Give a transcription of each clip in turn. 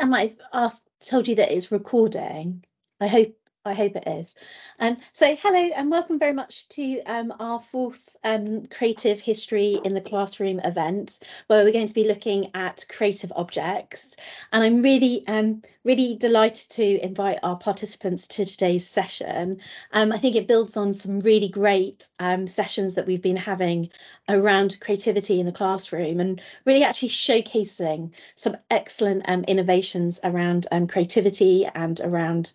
I might have asked, told you that it's recording. I hope I hope it is. Um, so hello and welcome very much to um, our fourth um, Creative History in the Classroom event, where we're going to be looking at creative objects. And I'm really, um, really delighted to invite our participants to today's session. Um, I think it builds on some really great um, sessions that we've been having around creativity in the classroom and really actually showcasing some excellent innovations around creativity and around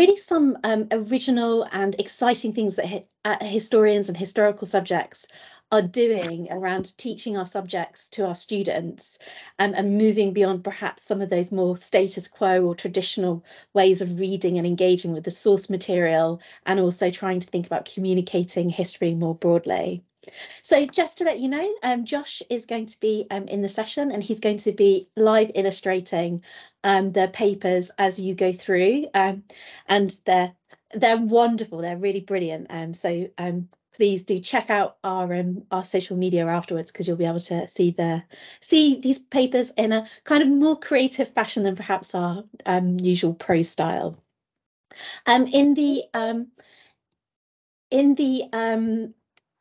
really some some um, original and exciting things that hi uh, historians and historical subjects are doing around teaching our subjects to our students um, and moving beyond perhaps some of those more status quo or traditional ways of reading and engaging with the source material and also trying to think about communicating history more broadly. So just to let you know, um, Josh is going to be um, in the session and he's going to be live illustrating um, the papers as you go through um, and they're they're wonderful. They're really brilliant. Um, so um, please do check out our um, our social media afterwards because you'll be able to see the see these papers in a kind of more creative fashion than perhaps our um, usual prose style. Um, in the um, in the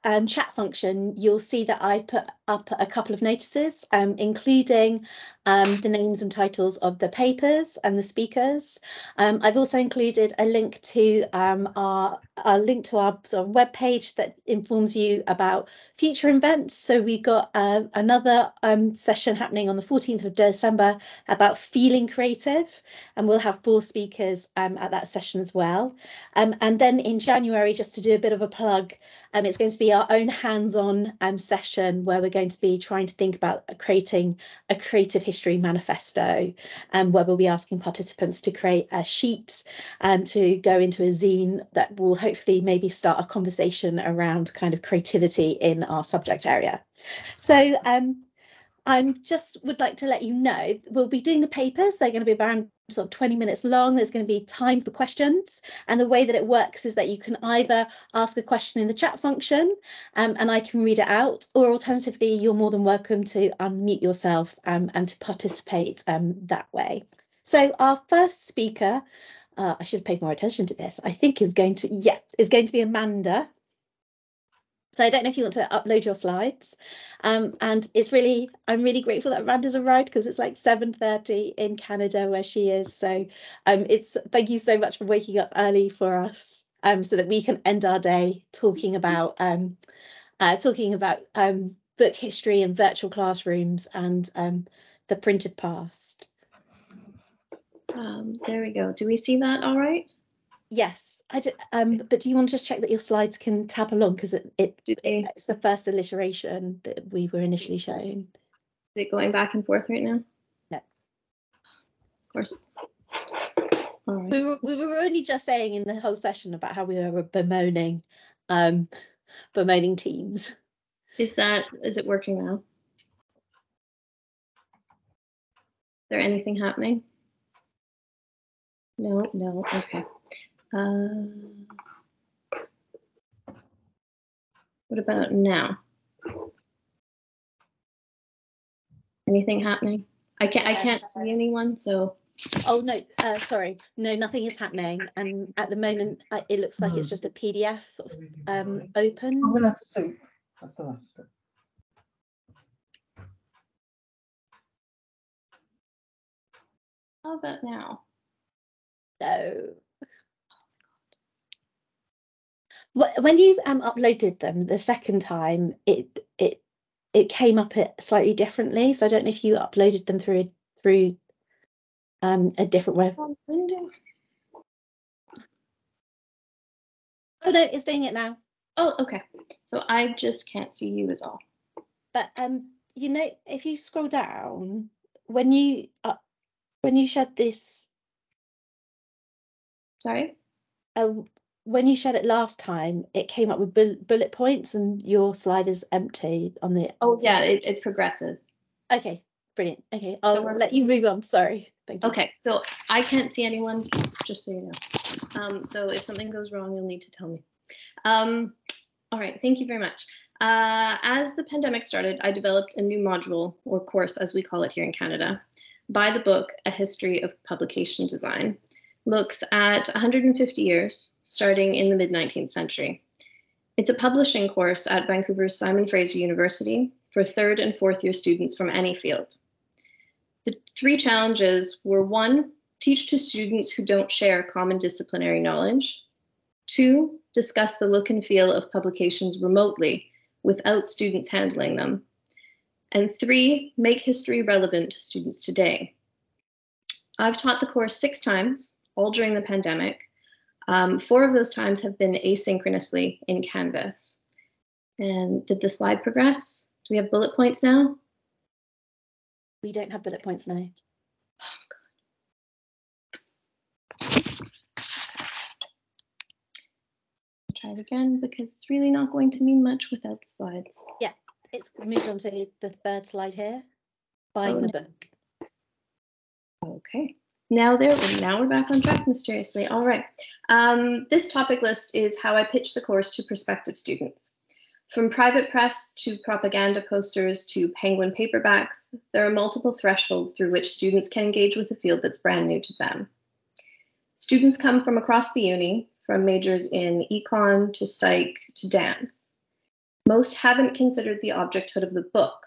um, chat function, you'll see that I put up a couple of notices, um, including um, the names and titles of the papers and the speakers. Um, I've also included a link to um, our a link to our sort of web page that informs you about future events. So we've got uh, another um, session happening on the 14th of December about feeling creative, and we'll have four speakers at that session as well. and then in January, just to do a bit of a plug, it's going to be our own hands-on session where we're going to be trying to think about creating a creative history manifesto, um, where we'll be asking participants to create a sheet and um, to go into a zine that will hopefully maybe start a conversation around kind of creativity in our subject area. So um, I just would like to let you know we'll be doing the papers. They're going to be around sort of 20 minutes long. There's going to be time for questions. And the way that it works is that you can either ask a question in the chat function um, and I can read it out, or alternatively, you're more than welcome to unmute yourself um, and to participate um, that way. So our first speaker, uh, I should have paid more attention to this, I think is going to, yeah, is going to be Amanda. So I don't know if you want to upload your slides. Um, and it's really, I'm really grateful that Amanda's arrived because it's like 7.30 in Canada where she is. So um, it's thank you so much for waking up early for us um, so that we can end our day talking about um, uh, talking about um, book history and virtual classrooms and um, the printed past. There we go. Do we see that all right? Yes, I do, um, but do you want to just check that your slides can tab along because it, it, it it's the first alliteration that we were initially showing. Is it going back and forth right now? No. Of course. All right. We were we were only just saying in the whole session about how we were bemoaning, um, bemoaning teams. Is that is it working now? Is there anything happening? No, no, okay. Uh, what about now? Anything happening? I can't. I can't see anyone. So. Oh no, uh, sorry. No, nothing is happening. And at the moment, uh, it looks like it's just a PDF um, open. I'm gonna have soup. That's the last bit. How about now? No when you um, uploaded them the second time, it it it came up it slightly differently. So I don't know if you uploaded them through through um, a different way. Oh no, it's doing it now. Oh, okay. So I just can't see you as all. But um, you know, if you scroll down, when you uh, when you shared this. Sorry. Uh, when you shared it last time, it came up with bullet points and your slide is empty on the. Oh, yeah, it, it progresses. Okay, brilliant. Okay, I'll so let you move on. Sorry. Thank you. Okay, so I can't see anyone, just so you know. Um, so if something goes wrong, you'll need to tell me. Um, all right, thank you very much. Uh, as the pandemic started, I developed a new module or course, as we call it here in Canada, by the book A History of Publication Design looks at 150 years, starting in the mid 19th century. It's a publishing course at Vancouver's Simon Fraser University for third and fourth year students from any field. The three challenges were one, teach to students who don't share common disciplinary knowledge, two, discuss the look and feel of publications remotely without students handling them, and three, make history relevant to students today. I've taught the course six times, all during the pandemic. Um, four of those times have been asynchronously in Canvas. And did the slide progress? Do we have bullet points now? We don't have bullet points now. I'll try it again because it's really not going to mean much without the slides. Yeah, it's moved on to the third slide here. Buying Oh, the book. Okay. Now there, now we're back on track mysteriously. All right. Um, this topic list is how I pitch the course to prospective students. From private press to propaganda posters to penguin paperbacks, there are multiple thresholds through which students can engage with a field that's brand new to them. Students come from across the uni, from majors in econ to psych to dance. Most haven't considered the objecthood of the book.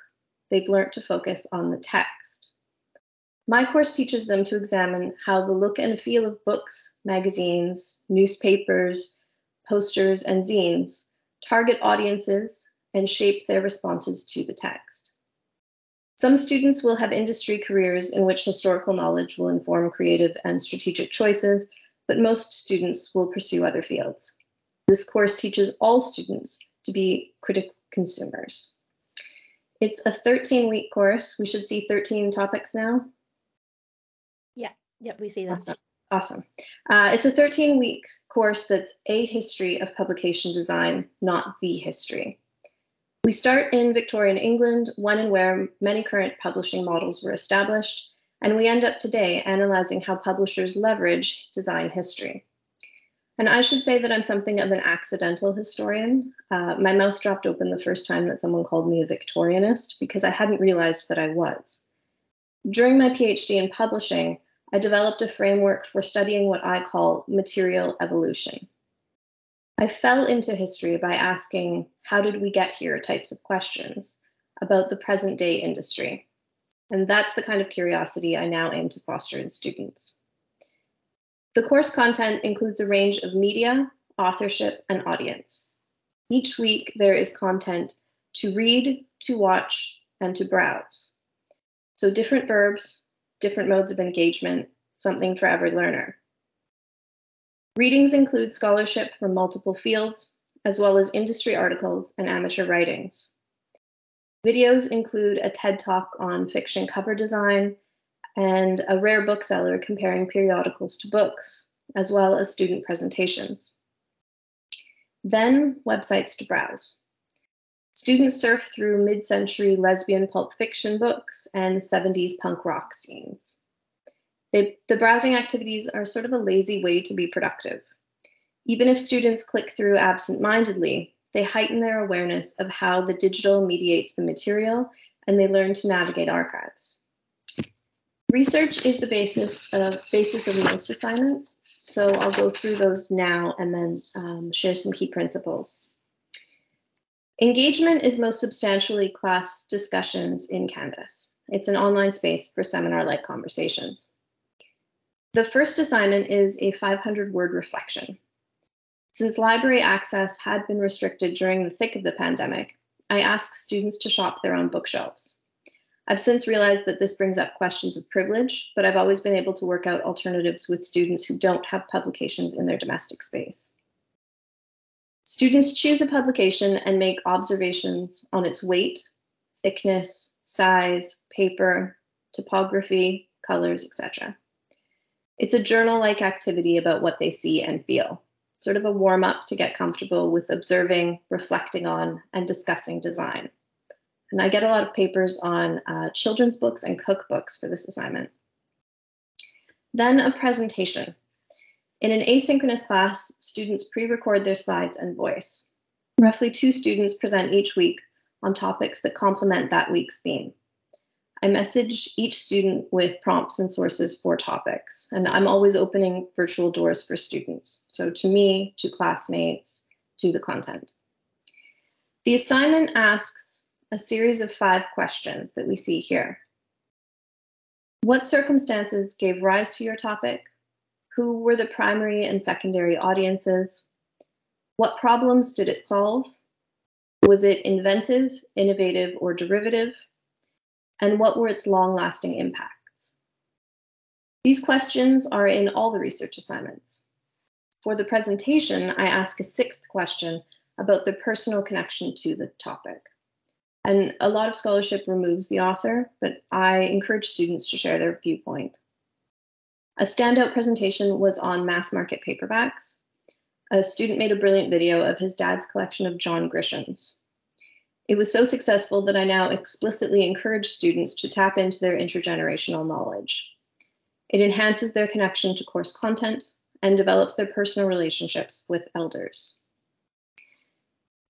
They've learnt to focus on the text. My course teaches them to examine how the look and feel of books, magazines, newspapers, posters, and zines target audiences and shape their responses to the text. Some students will have industry careers in which historical knowledge will inform creative and strategic choices, but most students will pursue other fields. This course teaches all students to be critical consumers. It's a 13 week course. We should see 13 topics now. Yep, we see this. Awesome. Awesome. Uh, it's a 13 week course that's a history of publication design, not the history. We start in Victorian England, when and where many current publishing models were established, and we end up today analyzing how publishers leverage design history. And I should say that I'm something of an accidental historian. Uh, my mouth dropped open the first time that someone called me a Victorianist because I hadn't realized that I was. During my PhD in publishing, I developed a framework for studying what I call material evolution. I fell into history by asking, how did we get here types of questions about the present day industry. And that's the kind of curiosity I now aim to foster in students. The course content includes a range of media, authorship, and audience. Each week, there is content to read, to watch, and to browse. So, different verbs, different modes of engagement, something for every learner. Readings include scholarship from multiple fields, as well as industry articles and amateur writings. Videos include a TED talk on fiction cover design and a rare bookseller comparing periodicals to books, as well as student presentations. Then, websites to browse. Students surf through mid century lesbian pulp fiction books and 70s punk rock scenes. They, the browsing activities are sort of a lazy way to be productive. Even if students click through absent mindedly, they heighten their awareness of how the digital mediates the material and they learn to navigate archives. Research is the basis of, basis of most assignments, so I'll go through those now and then um, share some key principles. Engagement is most substantially class discussions in Canvas. It's an online space for seminar-like conversations. The first assignment is a 500 word reflection. Since library access had been restricted during the thick of the pandemic, I asked students to shop their own bookshelves. I've since realized that this brings up questions of privilege, but I've always been able to work out alternatives with students who don't have publications in their domestic space. Students choose a publication and make observations on its weight, thickness, size, paper, typography, colors, etc. It's a journal-like activity about what they see and feel, sort of a warm-up to get comfortable with observing, reflecting on, and discussing design. And I get a lot of papers on uh, children's books and cookbooks for this assignment. Then a presentation. In an asynchronous class, students pre-record their slides and voice. Roughly two students present each week on topics that complement that week's theme. I message each student with prompts and sources for topics, and I'm always opening virtual doors for students. So to me, to classmates, to the content. The assignment asks a series of five questions that we see here. What circumstances gave rise to your topic? Who were the primary and secondary audiences? What problems did it solve? Was it inventive, innovative, or derivative? And what were its long lasting impacts? These questions are in all the research assignments. For the presentation, I ask a sixth question about the personal connection to the topic. And a lot of scholarship removes the author, but I encourage students to share their viewpoint. A standout presentation was on mass market paperbacks. A student made a brilliant video of his dad's collection of John Grishams. It was so successful that I now explicitly encourage students to tap into their intergenerational knowledge. It enhances their connection to course content and develops their personal relationships with elders.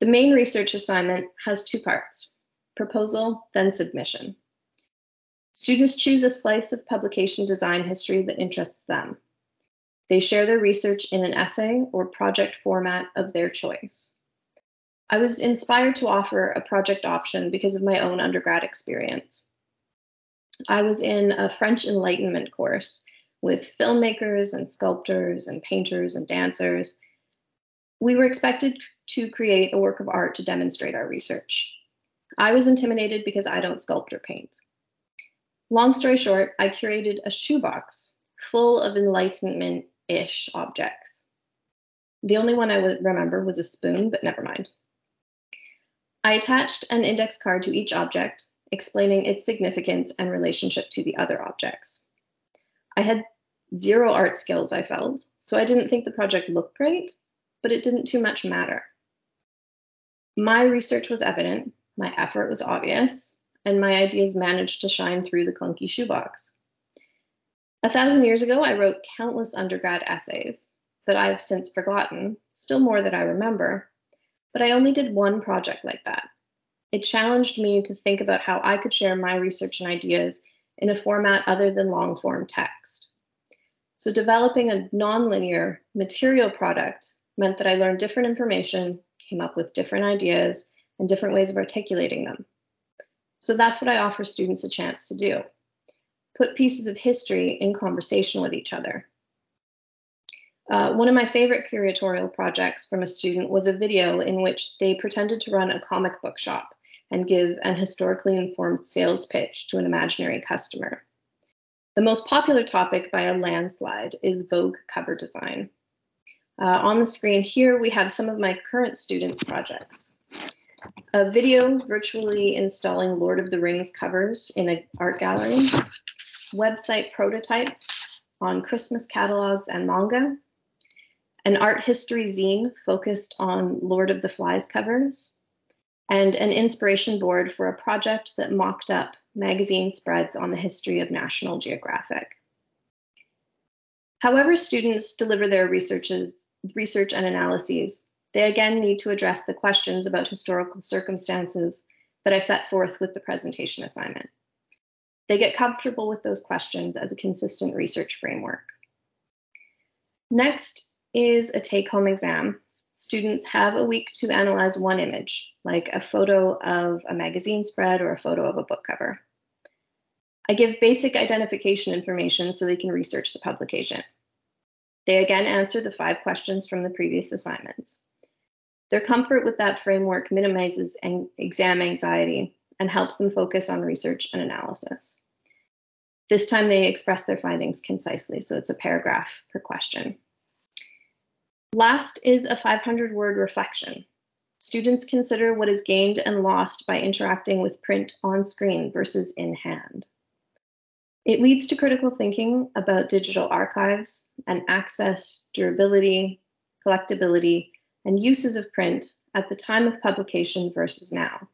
The main research assignment has two parts, proposal, then submission. Students choose a slice of publication design history that interests them. They share their research in an essay or project format of their choice. I was inspired to offer a project option because of my own undergrad experience. I was in a French Enlightenment course with filmmakers and sculptors and painters and dancers. We were expected to create a work of art to demonstrate our research. I was intimidated because I don't sculpt or paint. Long story short, I curated a shoebox full of Enlightenment ish objects. The only one I would remember was a spoon, but never mind. I attached an index card to each object, explaining its significance and relationship to the other objects. I had zero art skills, I felt, so I didn't think the project looked great, but it didn't too much matter. My research was evident, my effort was obvious, and my ideas managed to shine through the clunky shoebox. A thousand years ago, I wrote countless undergrad essays that I've since forgotten, still more that I remember, but I only did one project like that. It challenged me to think about how I could share my research and ideas in a format other than long form text. So, developing a nonlinear material product meant that I learned different information, came up with different ideas, and different ways of articulating them. So, that's what I offer students a chance to do put pieces of history in conversation with each other. Uh, one of my favorite curatorial projects from a student was a video in which they pretended to run a comic book shop and give an historically informed sales pitch to an imaginary customer. The most popular topic by a landslide is Vogue cover design. Uh, on the screen here, we have some of my current students' projects. A video virtually installing Lord of the Rings covers in an art gallery, website prototypes on Christmas catalogs and manga, an art history zine focused on Lord of the Flies covers, and an inspiration board for a project that mocked up magazine spreads on the history of National Geographic. However, students deliver their researches, research and analyses, they again need to address the questions about historical circumstances that I set forth with the presentation assignment. They get comfortable with those questions as a consistent research framework. Next is a take-home exam. Students have a week to analyze one image, like a photo of a magazine spread or a photo of a book cover. I give basic identification information so they can research the publication. They again answer the five questions from the previous assignments. Their comfort with that framework minimizes exam anxiety and helps them focus on research and analysis. This time they express their findings concisely, so it's a paragraph per question. Last is a 500 word reflection. Students consider what is gained and lost by interacting with print on screen versus in hand. It leads to critical thinking about digital archives and access, durability, collectability, and uses of print at the time of publication versus now.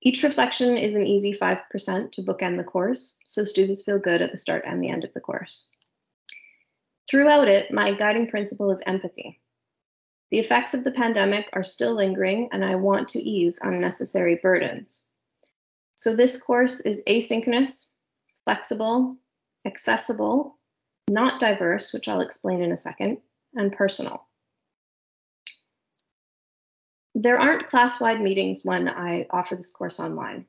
Each reflection is an easy 5% to bookend the course, so students feel good at the start and the end of the course. Throughout it, my guiding principle is empathy. The effects of the pandemic are still lingering, and I want to ease unnecessary burdens. So this course is asynchronous, flexible, accessible, not diverse, which I'll explain in a second, and personal. There aren't class-wide meetings when I offer this course online.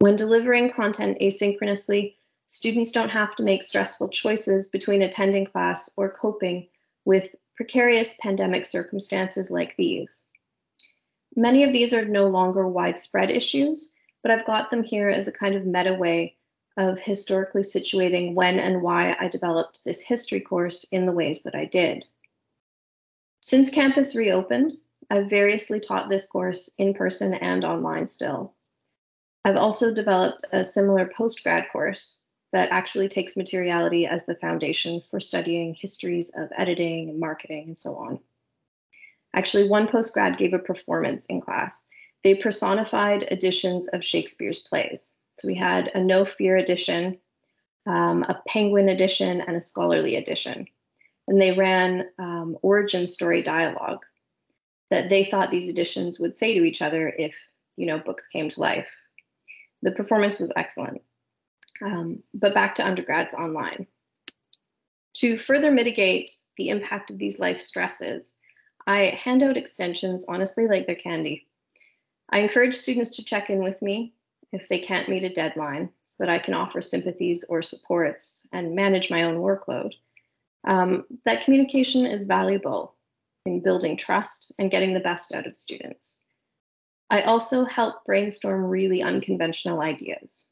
When delivering content asynchronously, students don't have to make stressful choices between attending class or coping with precarious pandemic circumstances like these. Many of these are no longer widespread issues, but I've got them here as a kind of meta way of historically situating when and why I developed this history course in the ways that I did. Since campus reopened, I've variously taught this course in person and online still. I've also developed a similar postgrad course that actually takes materiality as the foundation for studying histories of editing and marketing and so on. Actually, one postgrad gave a performance in class. They personified editions of Shakespeare's plays. So we had a No Fear edition, um, a Penguin edition, and a scholarly edition. And they ran um, origin story dialogue that they thought these editions would say to each other if, you know, books came to life. The performance was excellent. Um, but back to undergrads online. To further mitigate the impact of these life stresses, I hand out extensions honestly like they're candy. I encourage students to check in with me if they can't meet a deadline so that I can offer sympathies or supports and manage my own workload. Um, that communication is valuable in building trust and getting the best out of students. I also help brainstorm really unconventional ideas.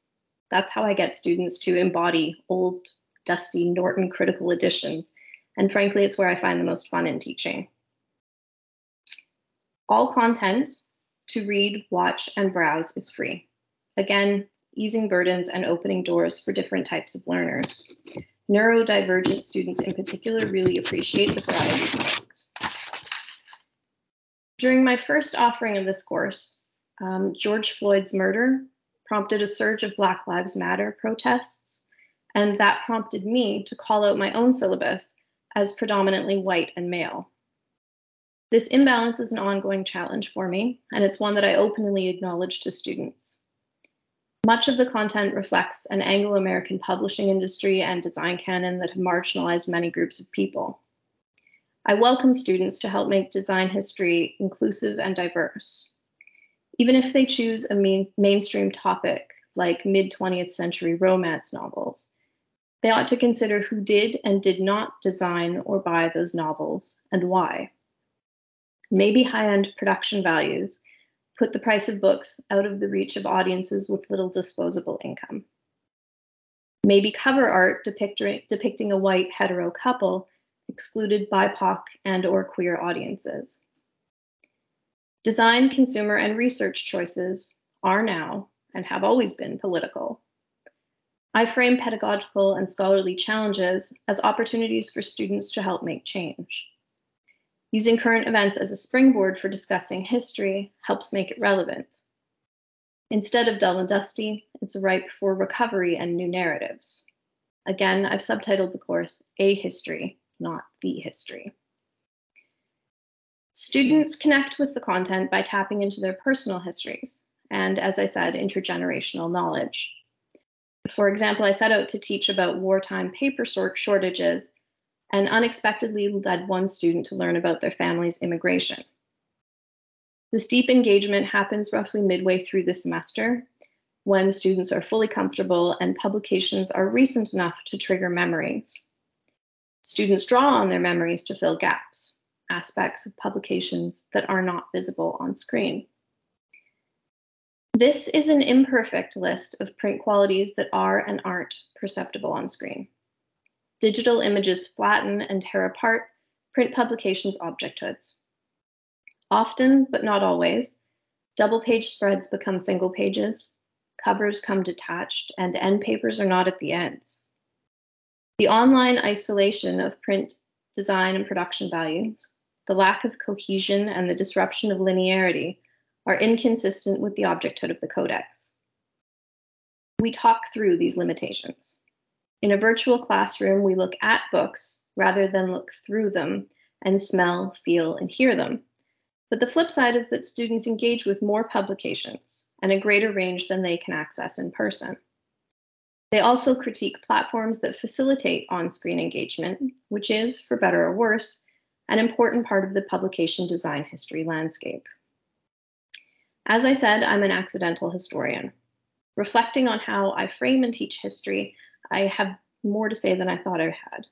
That's how I get students to embody old, dusty Norton critical editions. And frankly, it's where I find the most fun in teaching. All content to read, watch, and browse is free. Again, easing burdens and opening doors for different types of learners. Neurodivergent students in particular really appreciate the variety of. During my first offering of this course, um, George Floyd's murder prompted a surge of Black Lives Matter protests, and that prompted me to call out my own syllabus as predominantly white and male. This imbalance is an ongoing challenge for me, and it's one that I openly acknowledge to students. Much of the content reflects an Anglo American publishing industry and design canon that have marginalized many groups of people. I welcome students to help make design history inclusive and diverse. Even if they choose a main, mainstream topic like mid 20th century romance novels, they ought to consider who did and did not design or buy those novels and why. Maybe high end production values put the price of books out of the reach of audiences with little disposable income. Maybe cover art depicting, depicting a white hetero couple excluded BIPOC and or queer audiences. Design, consumer, and research choices are now and have always been political. I frame pedagogical and scholarly challenges as opportunities for students to help make change. Using current events as a springboard for discussing history helps make it relevant. Instead of dull and dusty, it's ripe for recovery and new narratives. Again, I've subtitled the course A History, not The History. Students connect with the content by tapping into their personal histories and, as I said, intergenerational knowledge. For example, I set out to teach about wartime paper shortages and unexpectedly led one student to learn about their family's immigration. This deep engagement happens roughly midway through the semester when students are fully comfortable and publications are recent enough to trigger memories. Students draw on their memories to fill gaps aspects of publications that are not visible on screen. This is an imperfect list of print qualities that are and aren't perceptible on screen. Digital images flatten and tear apart print publications' objecthoods. Often, but not always, double page spreads become single pages, covers come detached, and end papers are not at the ends. The online isolation of print design and production values the lack of cohesion and the disruption of linearity are inconsistent with the objecthood of the codex. We talk through these limitations. In a virtual classroom, we look at books rather than look through them and smell, feel, and hear them. But the flip side is that students engage with more publications and a greater range than they can access in person. They also critique platforms that facilitate on-screen engagement, which is, for better or worse, an important part of the publication design history landscape. As I said, I'm an accidental historian. Reflecting on how I frame and teach history, I have more to say than I thought I had.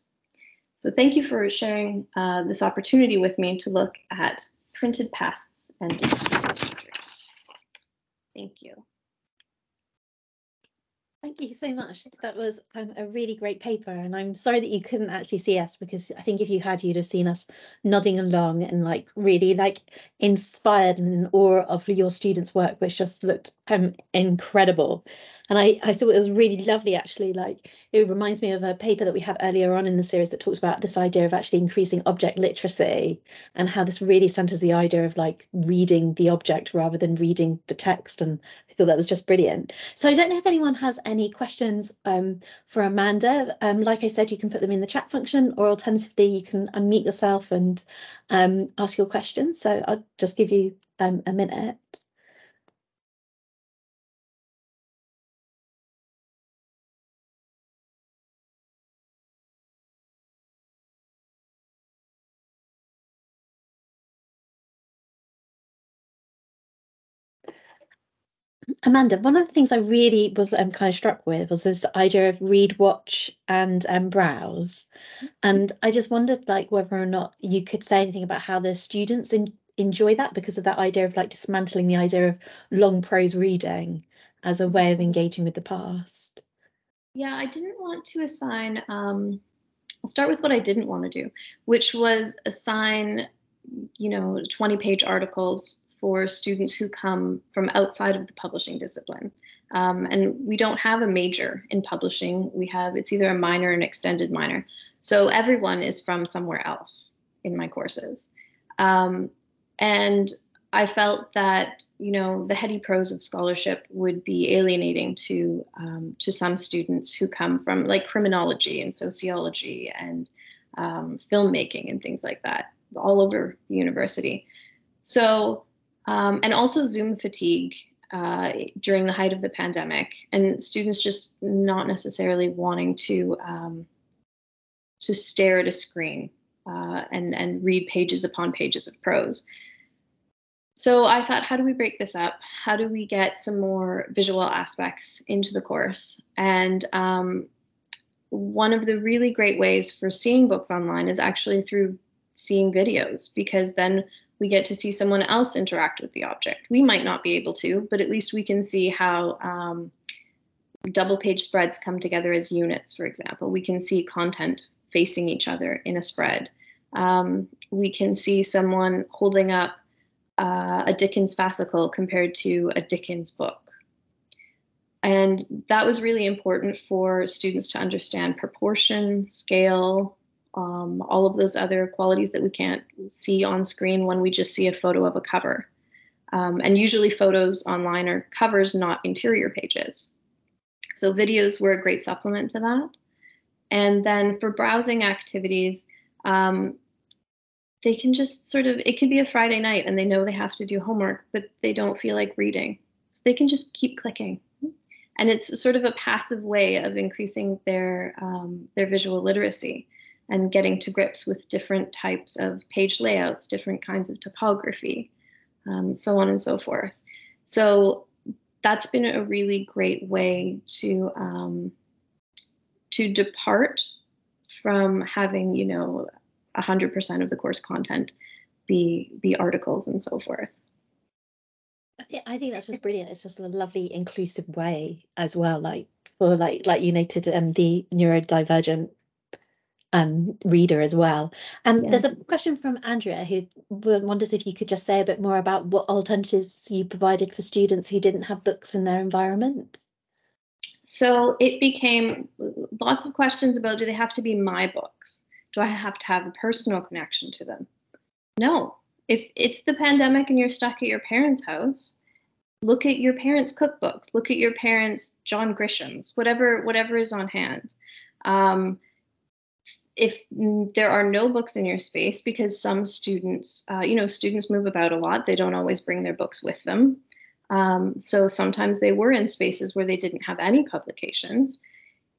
So thank you for sharing uh, this opportunity with me to look at printed pasts and digital features. Thank you. Thank you so much. That was um, a really great paper, and I'm sorry that you couldn't actually see us because I think if you had, you'd have seen us nodding along and like really like inspired and in awe of your students' work, which just looked um, incredible. And I, I thought it was really lovely, actually. Like it reminds me of a paper that we had earlier on in the series that talks about this idea of actually increasing object literacy and how this really centers the idea of like reading the object rather than reading the text. And I thought that was just brilliant. So I don't know if anyone has any questions um, for Amanda. Um, like I said, you can put them in the chat function, or alternatively, you can unmute yourself and um, ask your questions. So I'll just give you um, a minute. Amanda, one of the things I really was um, kind of struck with was this idea of read, watch, and um, browse, and I just wondered like whether or not you could say anything about how the students in, enjoy that because of that idea of like dismantling the idea of long prose reading as a way of engaging with the past. Yeah, I didn't want to assign. Um, I'll start with what I didn't want to do, which was assign, you know, twenty-page articles for students who come from outside of the publishing discipline. Um, and we don't have a major in publishing. We have, it's either a minor or an extended minor. So everyone is from somewhere else in my courses. Um, and I felt that, you know, the heady prose of scholarship would be alienating to, um, to some students who come from like criminology and sociology and um, filmmaking and things like that all over the university. So um, and also Zoom fatigue uh, during the height of the pandemic, and students just not necessarily wanting to um, to stare at a screen uh, and and read pages upon pages of prose. So I thought, how do we break this up? How do we get some more visual aspects into the course? And um, one of the really great ways for seeing books online is actually through seeing videos, because then we get to see someone else interact with the object. We might not be able to, but at least we can see how um, double page spreads come together as units, for example. We can see content facing each other in a spread. Um, we can see someone holding up uh, a Dickens fascicle compared to a Dickens book. And that was really important for students to understand proportion, scale, um, all of those other qualities that we can't see on screen when we just see a photo of a cover. Um, and usually photos online are covers, not interior pages. So videos were a great supplement to that. And then for browsing activities, um, they can just sort of, it can be a Friday night and they know they have to do homework, but they don't feel like reading. So they can just keep clicking. And it's sort of a passive way of increasing their, um, their visual literacy and getting to grips with different types of page layouts, different kinds of typography, um, so on and so forth. So that's been a really great way to um, to depart from having, you know, 100% of the course content be be articles and so forth. I think that's just brilliant. It's just a lovely inclusive way as well, like for like like you noted um the neurodivergent um, reader as well. Um, yeah. There's a question from Andrea who wonders if you could just say a bit more about what alternatives you provided for students who didn't have books in their environment. So it became lots of questions about do they have to be my books? Do I have to have a personal connection to them? No. If it's the pandemic and you're stuck at your parents' house, look at your parents' cookbooks, look at your parents' John Grisham's, whatever whatever is on hand. Um, if there are no books in your space, because some students, uh, you know, students move about a lot, they don't always bring their books with them. Um, so sometimes they were in spaces where they didn't have any publications.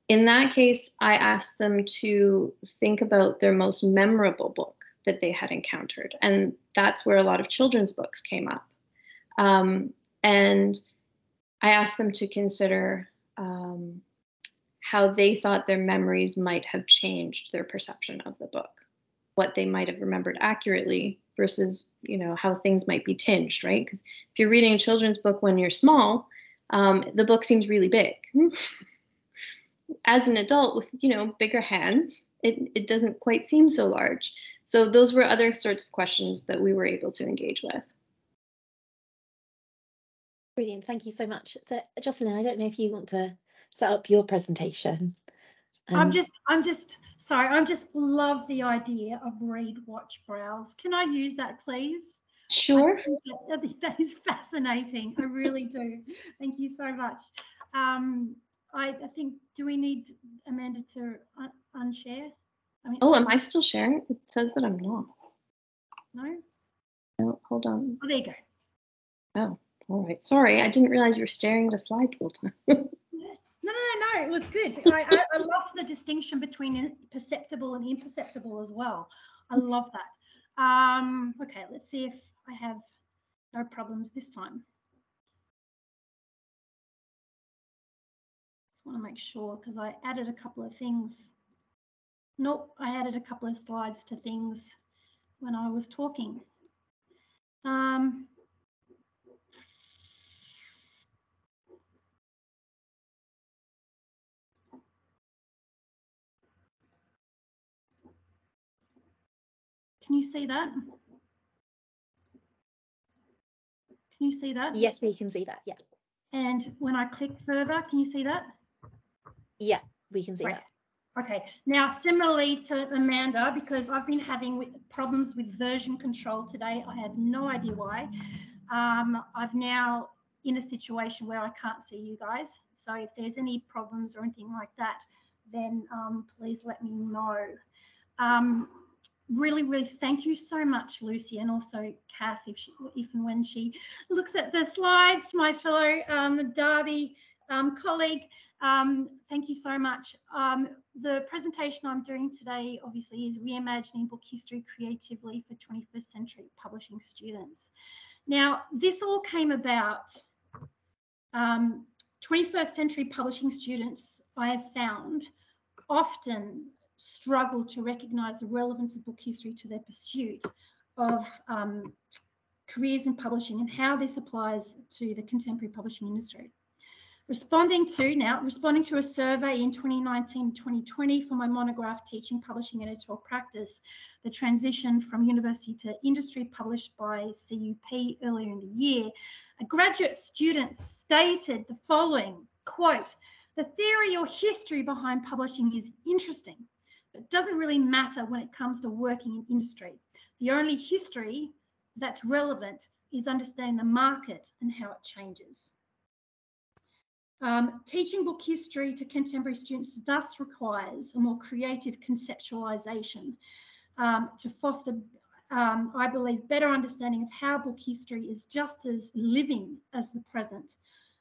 In that case, I asked them to think about their most memorable book that they had encountered. And that's where a lot of children's books came up. Um, and I asked them to consider um, how they thought their memories might have changed their perception of the book, what they might have remembered accurately versus, you know, how things might be tinged, right? Because if you're reading a children's book when you're small, um, the book seems really big. As an adult with, you know, bigger hands, it, it doesn't quite seem so large. So those were other sorts of questions that we were able to engage with. Brilliant, thank you so much. So Jocelyn, I don't know if you want to set up your presentation. Um, I'm just, I'm just, sorry, I'm just love the idea of read, watch, browse. Can I use that, please? Sure. I think that is fascinating. I really do. Thank you so much. Um, I, I, think, do we need Amanda to un unshare? I mean, oh, am I still sharing? It says that I'm not. No? No, hold on. Oh, there you go. Oh, all right. Sorry, I didn't realize you were staring at a slide the whole time. no, no, no, no. It was good. I, I, I loved the distinction between perceptible and imperceptible as well. I love that. Um, okay, let's see if I have no problems this time. Just want to make sure because I added a couple of things Nope, I added a couple of slides to things when I was talking. Um, Can you see that? Can you see that? Yes, we can see that. Yeah. And when I click further, can you see that? Yeah, we can see that. Okay, now similarly to Amanda, because I've been having problems with version control today, I have no idea why. Um, I've now in a situation where I can't see you guys. So if there's any problems or anything like that, then um, please let me know. Um, really, really thank you so much, Lucy, and also Kath, if, she, if and when she looks at the slides, my fellow um, Derby um, colleague. Um, thank you so much. Um, the presentation I'm doing today obviously is reimagining book history creatively for 21st century publishing students. Now, this all came about 21st um, century publishing students I have found often struggle to recognise the relevance of book history to their pursuit of um, careers in publishing and how this applies to the contemporary publishing industry. Responding to now, responding to a survey in 2019-2020 for my monograph Teaching, Publishing Editorial Practice, the transition from university to industry published by CUP earlier in the year, a graduate student stated the following, quote, the theory or history behind publishing is interesting, but doesn't really matter when it comes to working in industry. The only history that's relevant is understanding the market and how it changes. Um, teaching book history to contemporary students thus requires a more creative conceptualization um, to foster, um, I believe, better understanding of how book history is just as living as the present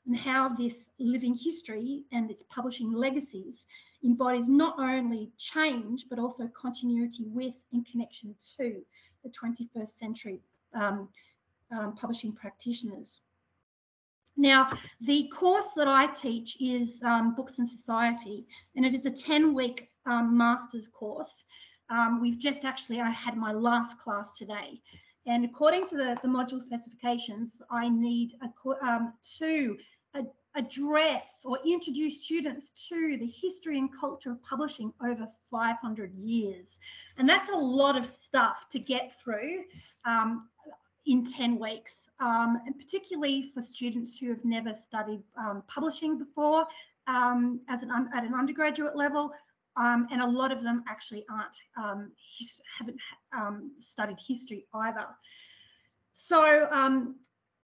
and how this living history and its publishing legacies embodies not only change but also continuity with and connection to the 21st century um, um, publishing practitioners. Now, the course that I teach is um, Books and Society, and it is a 10 week um, master's course. Um, we've just actually, I had my last class today. And according to the, the module specifications, I need a, um, to address or introduce students to the history and culture of publishing over 500 years. And that's a lot of stuff to get through. Um, in 10 weeks, um, and particularly for students who have never studied um, publishing before um, as an at an undergraduate level, um, and a lot of them actually aren't um, haven't um, studied history either. So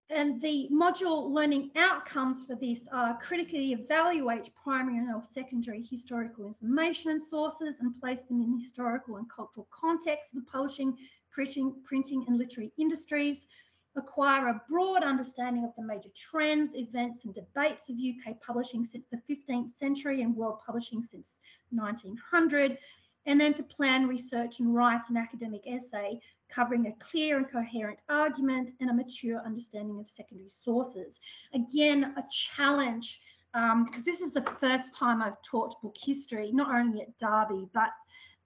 and the module learning outcomes for this are critically evaluate primary and secondary historical information and sources and place them in historical and cultural context of the publishing, printing, printing and literary industries, acquire a broad understanding of the major trends, events and debates of UK publishing since the 15th century and world publishing since 1900, and then to plan research and write an academic essay covering a clear and coherent argument and a mature understanding of secondary sources. Again, a challenge because um, this is the first time I've taught book history, not only at Derby, but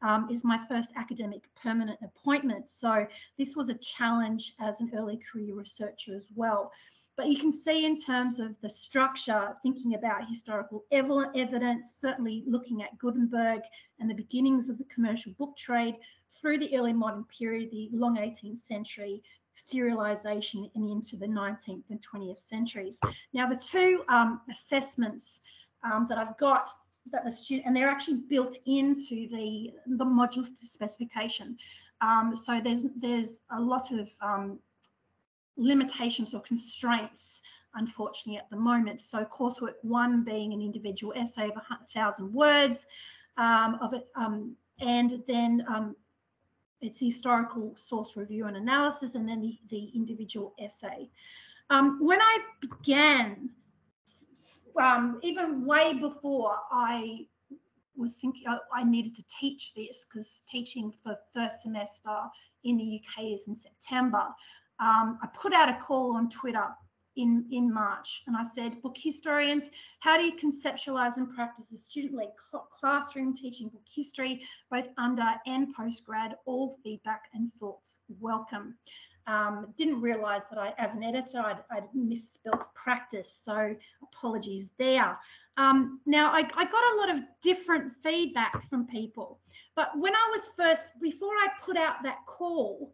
um, is my first academic permanent appointment. So this was a challenge as an early career researcher as well. But you can see in terms of the structure, thinking about historical ev evidence, certainly looking at Gutenberg and the beginnings of the commercial book trade through the early modern period, the long 18th century, serialization and into the 19th and 20th centuries. Now, the two um, assessments um, that I've got that the student, and they're actually built into the, the modules specification. Um, so there's, there's a lot of um, limitations or constraints, unfortunately, at the moment. So coursework one being an individual essay of a thousand words um, of it, um, and then um, it's historical source review and analysis, and then the, the individual essay. Um, when I began, um, even way before I was thinking I, I needed to teach this because teaching for first semester in the UK is in September um, I put out a call on Twitter in, in March and I said, book historians, how do you conceptualize and practice a student-led cl classroom teaching book history, both under and post-grad, all feedback and thoughts welcome. Um, didn't realize that I, as an editor, I'd, I'd misspelt practice, so apologies there. Um, now, I, I, got a lot of different feedback from people, but when I was first, before I put out that call,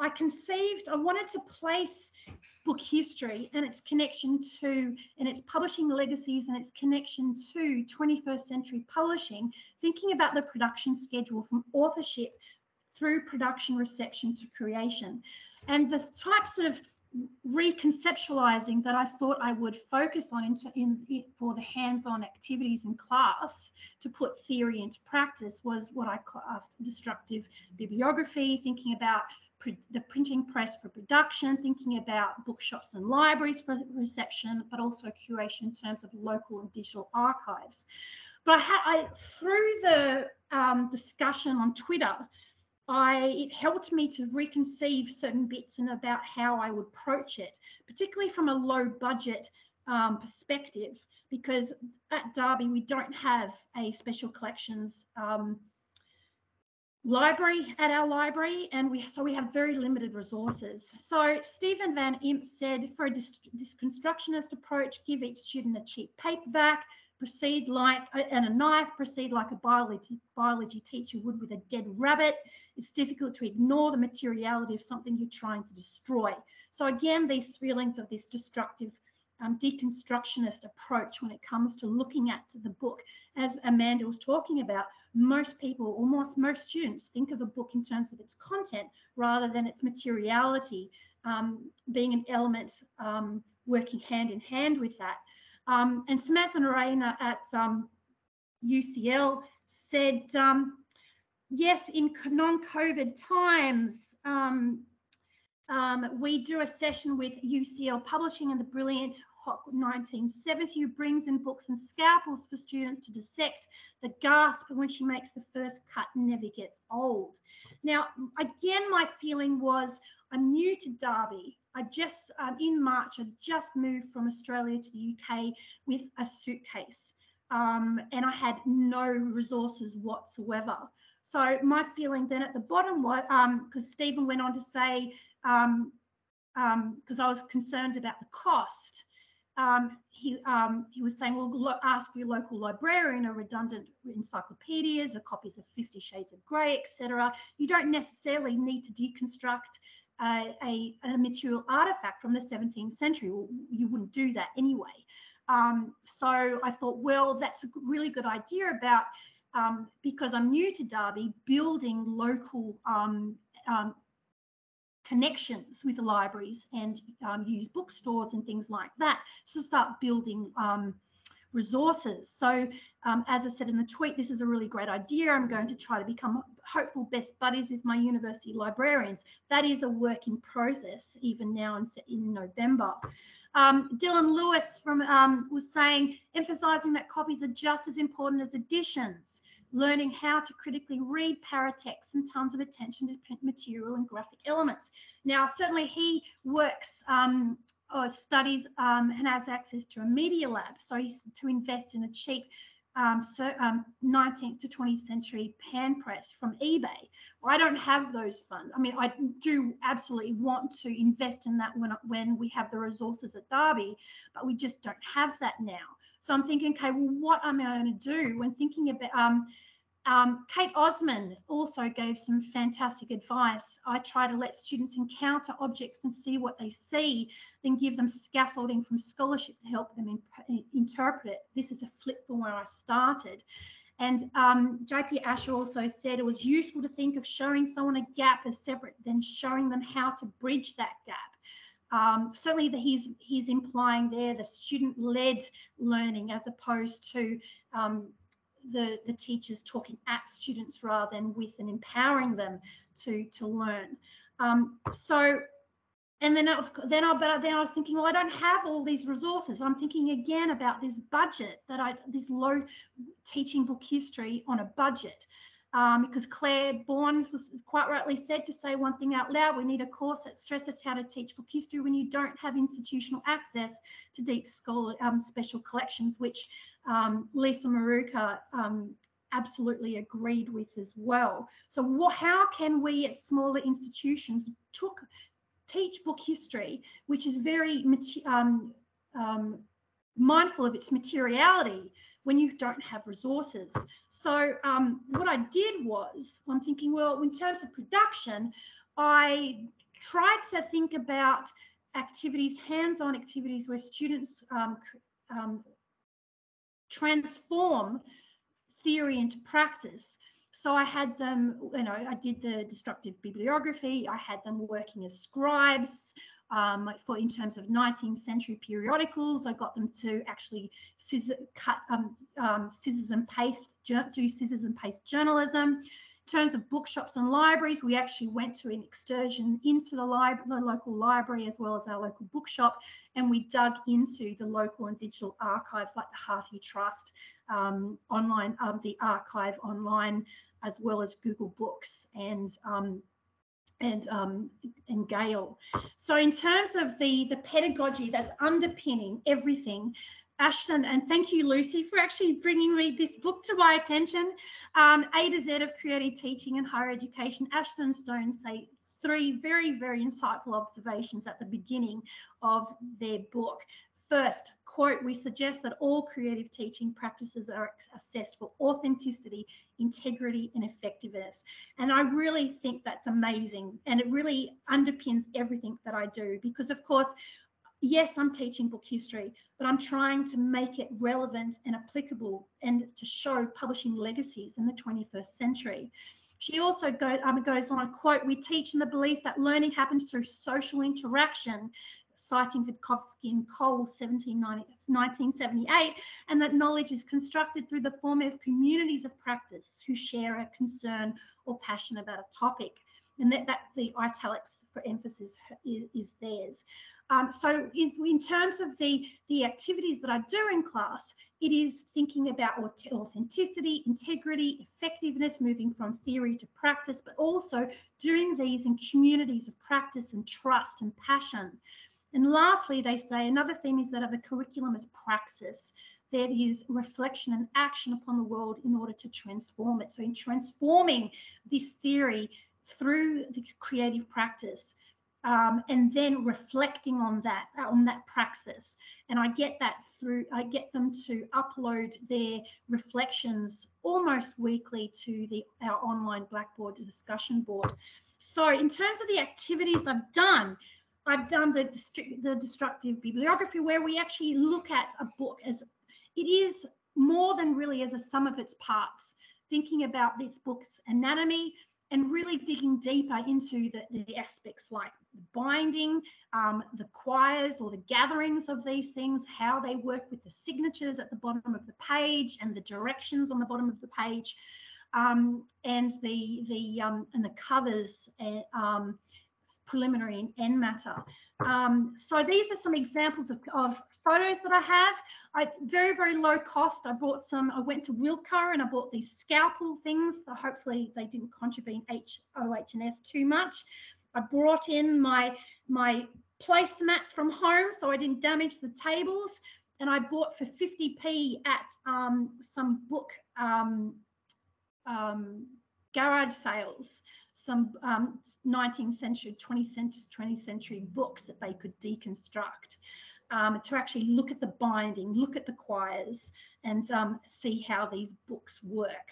I conceived, I wanted to place book history and its connection to, and its publishing legacies and its connection to 21st century publishing, thinking about the production schedule from authorship through production, reception to creation. And the types of reconceptualizing that I thought I would focus on into, in, in, for the hands-on activities in class to put theory into practice was what I classed destructive bibliography, thinking about the printing press for production, thinking about bookshops and libraries for reception, but also curation in terms of local and digital archives. But I, I through the um, discussion on Twitter, I, it helped me to reconceive certain bits and about how I would approach it, particularly from a low budget um, perspective, because at Derby we don't have a special collections um, library at our library and we so we have very limited resources. So stephen Van Impe said for a deconstructionist approach give each student a cheap paperback proceed like and a knife proceed like a biology biology teacher would with a dead rabbit. It's difficult to ignore the materiality of something you're trying to destroy. So again these feelings of this destructive um, deconstructionist approach when it comes to looking at the book as amanda was talking about most people, almost most students, think of a book in terms of its content rather than its materiality. Um, being an element um, working hand in hand with that. Um, and Samantha Rayner at UCL um, said, um, yes, in non-COVID times, um, we do a session with UCL Publishing and the brilliant 1970 who brings in books and scalpels for students to dissect. The gasp when she makes the first cut never gets old. Now, again, my feeling was I'm new to Derby. I just, um, in March, I just moved from Australia to the UK with a suitcase. Um, and I had no resources whatsoever. So my feeling then at the bottom was, because um, Stephen went on to say, because um, um, I was concerned about the cost, um, he, he was saying, well, ask your local librarian or redundant encyclopedias or copies of Fifty Shades of Grey, etc. You don't necessarily need to deconstruct a, a, material artifact from the 17th century. Well, you wouldn't do that anyway. Um, so I thought, well, that's a really good idea about, um, because I'm new to Derby, building local um, um, connections with the libraries and um, use bookstores and things like that to start building um, resources. So um, as I said in the tweet, this is a really great idea. I'm going to try to become hopeful best buddies with my university librarians. That is a work in process even now in, in November. Um, Dylan Lewis from um, was saying, emphasizing that copies are just as important as editions learning how to critically read paratext and tons of attention to print material and graphic elements. Now, certainly he works um, or studies um, and has access to a media lab, so he's to invest in a cheap um, so, um, 19th to 20th century pan press from eBay. Well, I don't have those funds. I mean, I do absolutely want to invest in that when, when we have the resources at Derby, but we just don't have that now. So I'm thinking, okay, well, what am I going to do when thinking about um, um, Kate Ozment also gave some fantastic advice. I try to let students encounter objects and see what they see, then give them scaffolding from scholarship to help them in, interpret it. This is a flip from where I started. And um, JP Ascher also said it was useful to think of showing someone a gap as separate than showing them how to bridge that gap. Um, certainly the, he's, he's implying there the student-led learning as opposed to um, the, the teachers talking at students rather than with and empowering them to, to learn. Um, so, and then, I, then I, but then I was thinking, well, I don't have all these resources. I'm thinking again about this budget that I, this low teaching book history on a budget um, because Claire Bourne was quite rightly said to say one thing out loud. We need a course that stresses how to teach book history when you don't have institutional access to deep scholar um, special collections, which um, Lisa Maruca um, absolutely agreed with as well. So what, how can we at smaller institutions took, teach book history, which is very um, um, mindful of its materiality, when you don't have resources. So um, what I did was, I'm thinking, well, in terms of production, I tried to think about activities, hands-on activities where students um, um, transform theory into practice. So I had them, you know, I did the destructive bibliography. I had them working as scribes um, for in terms of 19th century periodicals. I got them to actually scissor, cut um, um, scissors and paste, do scissors and paste journalism. In terms of bookshops and libraries, we actually went to an excursion into the, the local library as well as our local bookshop, and we dug into the local and digital archives like the HathiTrust, um, online, um, the archive online, as well as Google Books and um, and um, and Gale. So in terms of the the pedagogy that's underpinning everything, Ashton, and thank you, Lucy, for actually bringing me this book to my attention. Um, a to Z of creative teaching and higher education. Ashton Stone say three very, very insightful observations at the beginning of their book. First, quote, we suggest that all creative teaching practices are assessed for authenticity, integrity, and effectiveness. And I really think that's amazing. And it really underpins everything that I do because, of course, yes, I'm teaching book history, but I'm trying to make it relevant and applicable and to show publishing legacies in the 21st century. She also go, um, goes on a quote, we teach in the belief that learning happens through social interaction citing Vygotsky and Cole 1978, and that knowledge is constructed through the form of communities of practice who share a concern or passion about a topic. And that, that the italics for emphasis is, is theirs. Um, so in, in, terms of the, the activities that I do in class, it is thinking about authenticity, integrity, effectiveness, moving from theory to practice, but also doing these in communities of practice and trust and passion. And lastly, they say another theme is that of the curriculum is praxis. That is reflection and action upon the world in order to transform it. So in transforming this theory through the creative practice, um, and then reflecting on that on that praxis. And i get that through i get them to upload their reflections almost weekly to the our online blackboard discussion board. So in terms of the activities i've done I've done the, the destructive bibliography where we actually look at a book as it is more than really as a sum of its parts, thinking about this book's anatomy and really digging deeper into the, the aspects like binding, um, the quires or the gatherings of these things, how they work with the signatures at the bottom of the page and the directions on the bottom of the page, um, and the the um, and the covers and um, preliminary and end matter. Um, so these are some examples of, of photos that I have. I very, very low cost. I bought some, I went to Wilko and I bought these scalpel things. So hopefully they didn't contravene H, OH&S too much. I brought in my, my placemats from home so I didn't damage the tables. And I bought for 50p at um, some book um, um, garage sales some um, 19th century, 20th century, 20th century books that they could deconstruct um, to actually look at the binding, look at the quires, and um, see how these books work.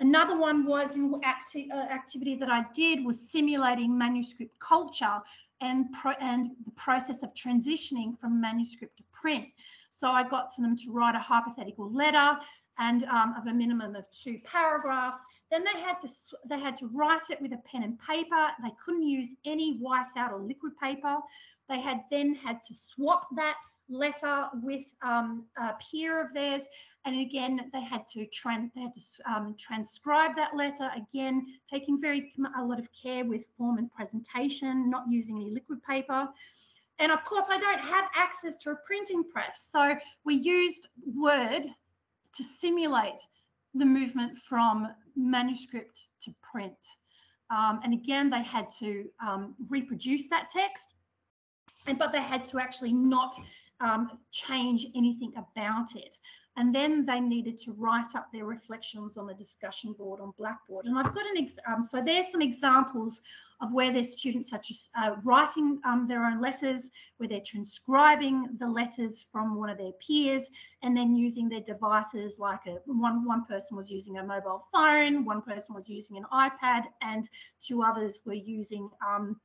Another one was an acti uh, activity that I did was simulating manuscript culture and, and the process of transitioning from manuscript to print. So I got to them to write a hypothetical letter and um, of a minimum of two paragraphs then they had to they had to write it with a pen and paper. They couldn't use any whiteout or liquid paper. They had then had to swap that letter with um, a peer of theirs, and again they had to tran they had to um, transcribe that letter again, taking very a lot of care with form and presentation, not using any liquid paper. And of course, I don't have access to a printing press, so we used Word to simulate the movement from manuscript to print. Um, and again, they had to um, reproduce that text, and but they had to actually not um, change anything about it. And then they needed to write up their reflections on the discussion board on Blackboard. And I've got an ex um, so there's some examples of where their students are just uh, writing um, their own letters, where they're transcribing the letters from one of their peers, and then using their devices like a one one person was using a mobile phone, one person was using an iPad, and two others were using um,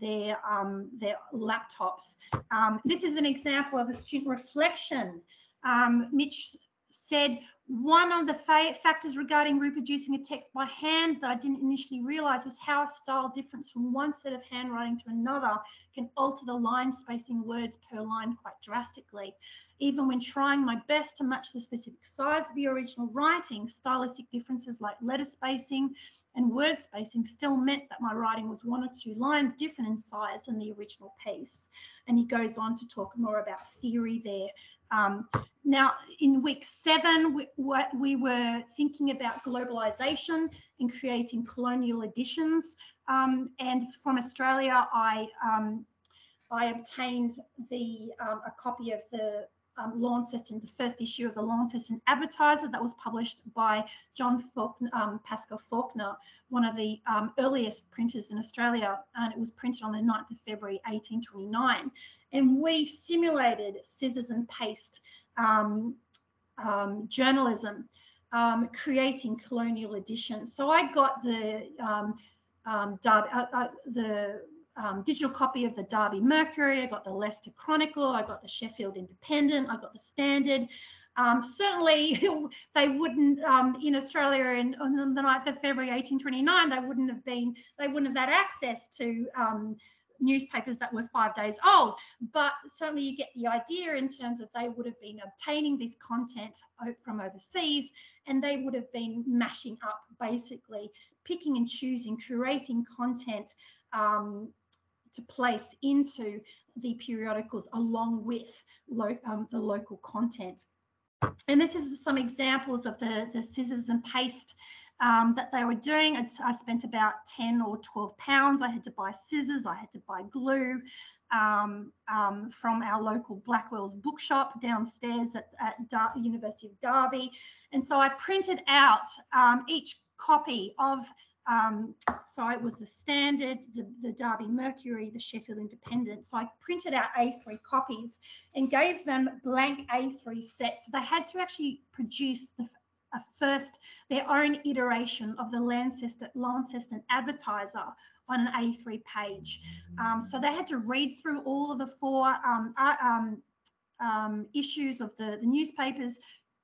their um, their laptops. Um, this is an example of a student reflection um, Mitch said one of the fa factors regarding reproducing a text by hand that I didn't initially realize was how a style difference from one set of handwriting to another can alter the line spacing words per line quite drastically. Even when trying my best to match the specific size of the original writing, stylistic differences like letter spacing and word spacing still meant that my writing was one or two lines different in size than the original piece. And he goes on to talk more about theory there. Um, now, in week seven, we, we, were thinking about globalization and creating colonial editions. Um, and from Australia, I um, I obtained the um, a copy of the um, Launceston, the first issue of the Launceston Advertiser that was published by John Fawkner, um, Pascoe Fawkner, one of the um, earliest printers in Australia, and it was printed on the 9th of February 1829. And we simulated scissors and paste um, um, journalism, um, creating colonial editions. So I got the uh, uh, the um, digital copy of the Derby Mercury, I got the Leicester Chronicle, I got the Sheffield Independent, I got the Standard. Um, certainly, they wouldn't um, in Australia in, on the 9th of February 1829. They wouldn't have been. They wouldn't have had access to um, newspapers that were five days old. But certainly, you get the idea in terms of they would have been obtaining this content from overseas, and they would have been mashing up, basically picking and choosing, curating content um, to place into the periodicals along with lo um, the local content. And this is some examples of the, the scissors and paste um, that they were doing. I, I spent about 10 or 12 pounds. I had to buy scissors, I had to buy glue um, um, from our local Blackwell's bookshop downstairs at, at Dar University of Derby. And so I printed out um, each copy of um, so it was the Standard, the, the Derby Mercury, the Sheffield Independent. So I printed out A3 copies and gave them blank A3 sets. So they had to actually produce the a first their own iteration of the Launceston, Launceston advertiser on an A3 page. Um, so they had to read through all of the four um, uh, um, um issues of the, the newspapers,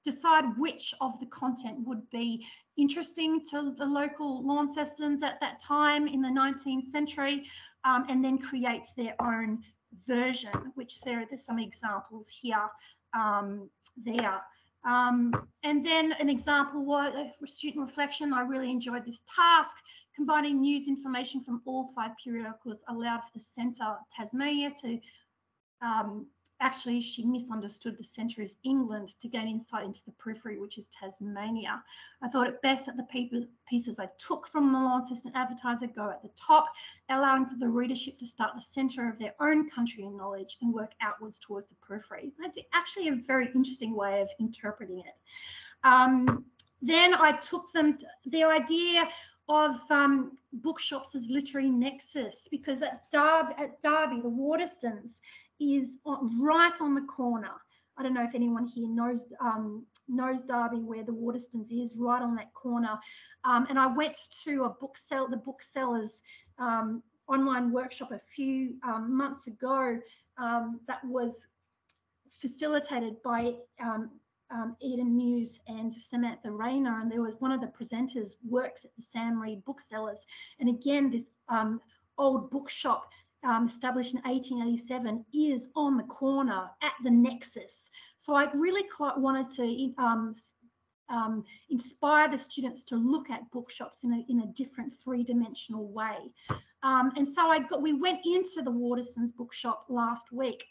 decide which of the content would be interesting to the local Launcestons at that time in the 19th century, um, and then create their own version, which there are some examples here um, there. Um, and then an example was uh, for student reflection. I really enjoyed this task. Combining news information from all five periodicals allowed for the Centre Tasmania to um, actually she misunderstood the centre as England to gain insight into the periphery, which is Tasmania. I thought it best that the pieces I took from the Launceston Advertiser go at the top, allowing for the readership to start the centre of their own country and knowledge and work outwards towards the periphery. That's actually a very interesting way of interpreting it. Um, then I took them, to, the idea of um, bookshops as literary nexus because at Derby, at Derby, the Waterstones, is right on the corner. I don't know if anyone here knows um, knows Derby where the Waterstones is, right on that corner. Um, and I went to a bookseller, the booksellers um, online workshop a few um, months ago um, that was facilitated by um, Eden Muse and Samantha Rayner, and there was one of the presenters works at the Sam Read booksellers. And again, this old bookshop um, established in 1887 is on the corner at the nexus. So I really wanted to um, um, inspire the students to look at bookshops in a, in a different three-dimensional way. Um, and so I got, we went into the Waterstones bookshop last week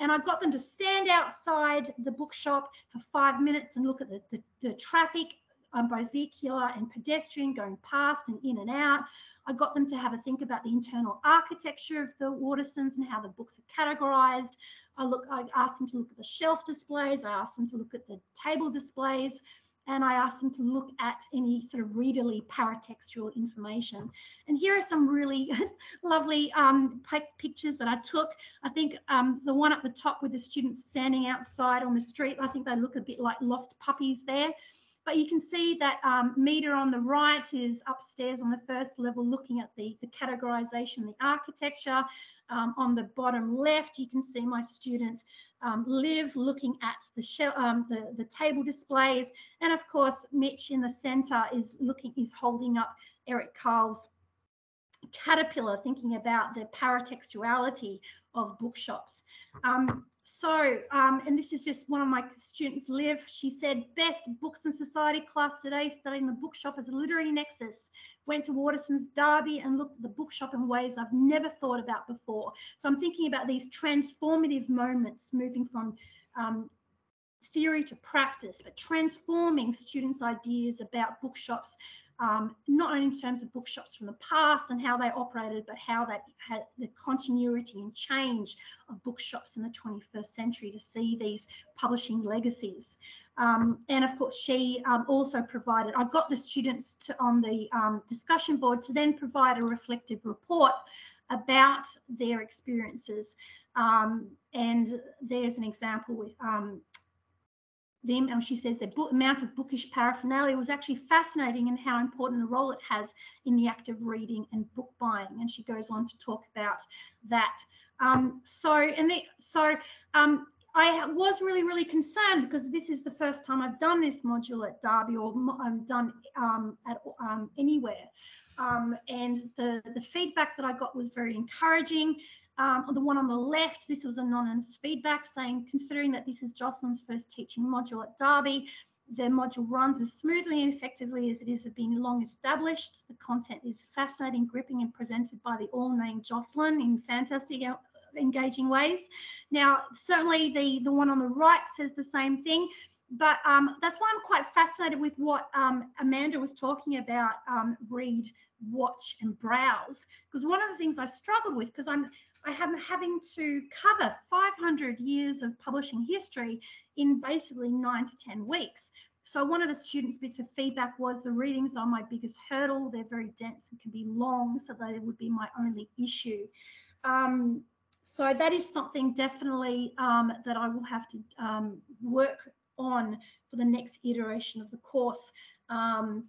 and I got them to stand outside the bookshop for five minutes and look at the, the, the traffic, um, both vehicular and pedestrian going past and in and out. I got them to have a think about the internal architecture of the Waterstones and how the books are categorized. I look, I asked them to look at the shelf displays. I asked them to look at the table displays and I asked them to look at any sort of readerly paratextual information. And here are some really lovely um, pictures that I took. I think um, the one at the top with the students standing outside on the street, I think they look a bit like lost puppies there. But you can see that um, meter on the right is upstairs on the first level looking at the, the categorization, the architecture. Um, on the bottom left, you can see my student um, Liv looking at the, um, the, the table displays. And of course, Mitch in the center is looking, is holding up Eric Carle's Caterpillar, thinking about the paratextuality of bookshops. Um, so, um, and this is just one of my students, Liv. She said, best books and society class today, studying the bookshop as a literary nexus. Went to Waterstones Derby and looked at the bookshop in ways I've never thought about before. So I'm thinking about these transformative moments, moving from um, theory to practice, but transforming students' ideas about bookshops um, not only in terms of bookshops from the past and how they operated, but how that had the continuity and change of bookshops in the 21st century to see these publishing legacies. Um, and of course, she um, also provided, I got the students to, on the um, discussion board to then provide a reflective report about their experiences. Um, and there's an example with um, the and she says the book, amount of bookish paraphernalia was actually fascinating and how important a role it has in the act of reading and book buying. And she goes on to talk about that. Um, so, and the, so um, I was really, really concerned because this is the first time I've done this module at Derby or I've done um, at um, anywhere. Um, and the, the feedback that I got was very encouraging. Um, the one on the left, this was anonymous feedback saying, considering that this is Jocelyn's first teaching module at Derby, the module runs as smoothly and effectively as it is been long established. The content is fascinating, gripping, and presented by the all-named Jocelyn in fantastic, uh, engaging ways. Now, certainly the, the one on the right says the same thing, but um, that's why I'm quite fascinated with what um, Amanda was talking about, um, read, watch, and browse. Because one of the things I struggled with, because I'm I am having to cover 500 years of publishing history in basically nine to 10 weeks. So one of the students' bits of feedback was the readings are my biggest hurdle. They're very dense and can be long, so they would be my only issue. Um, so that is something definitely um, that I will have to um, work on for the next iteration of the course um,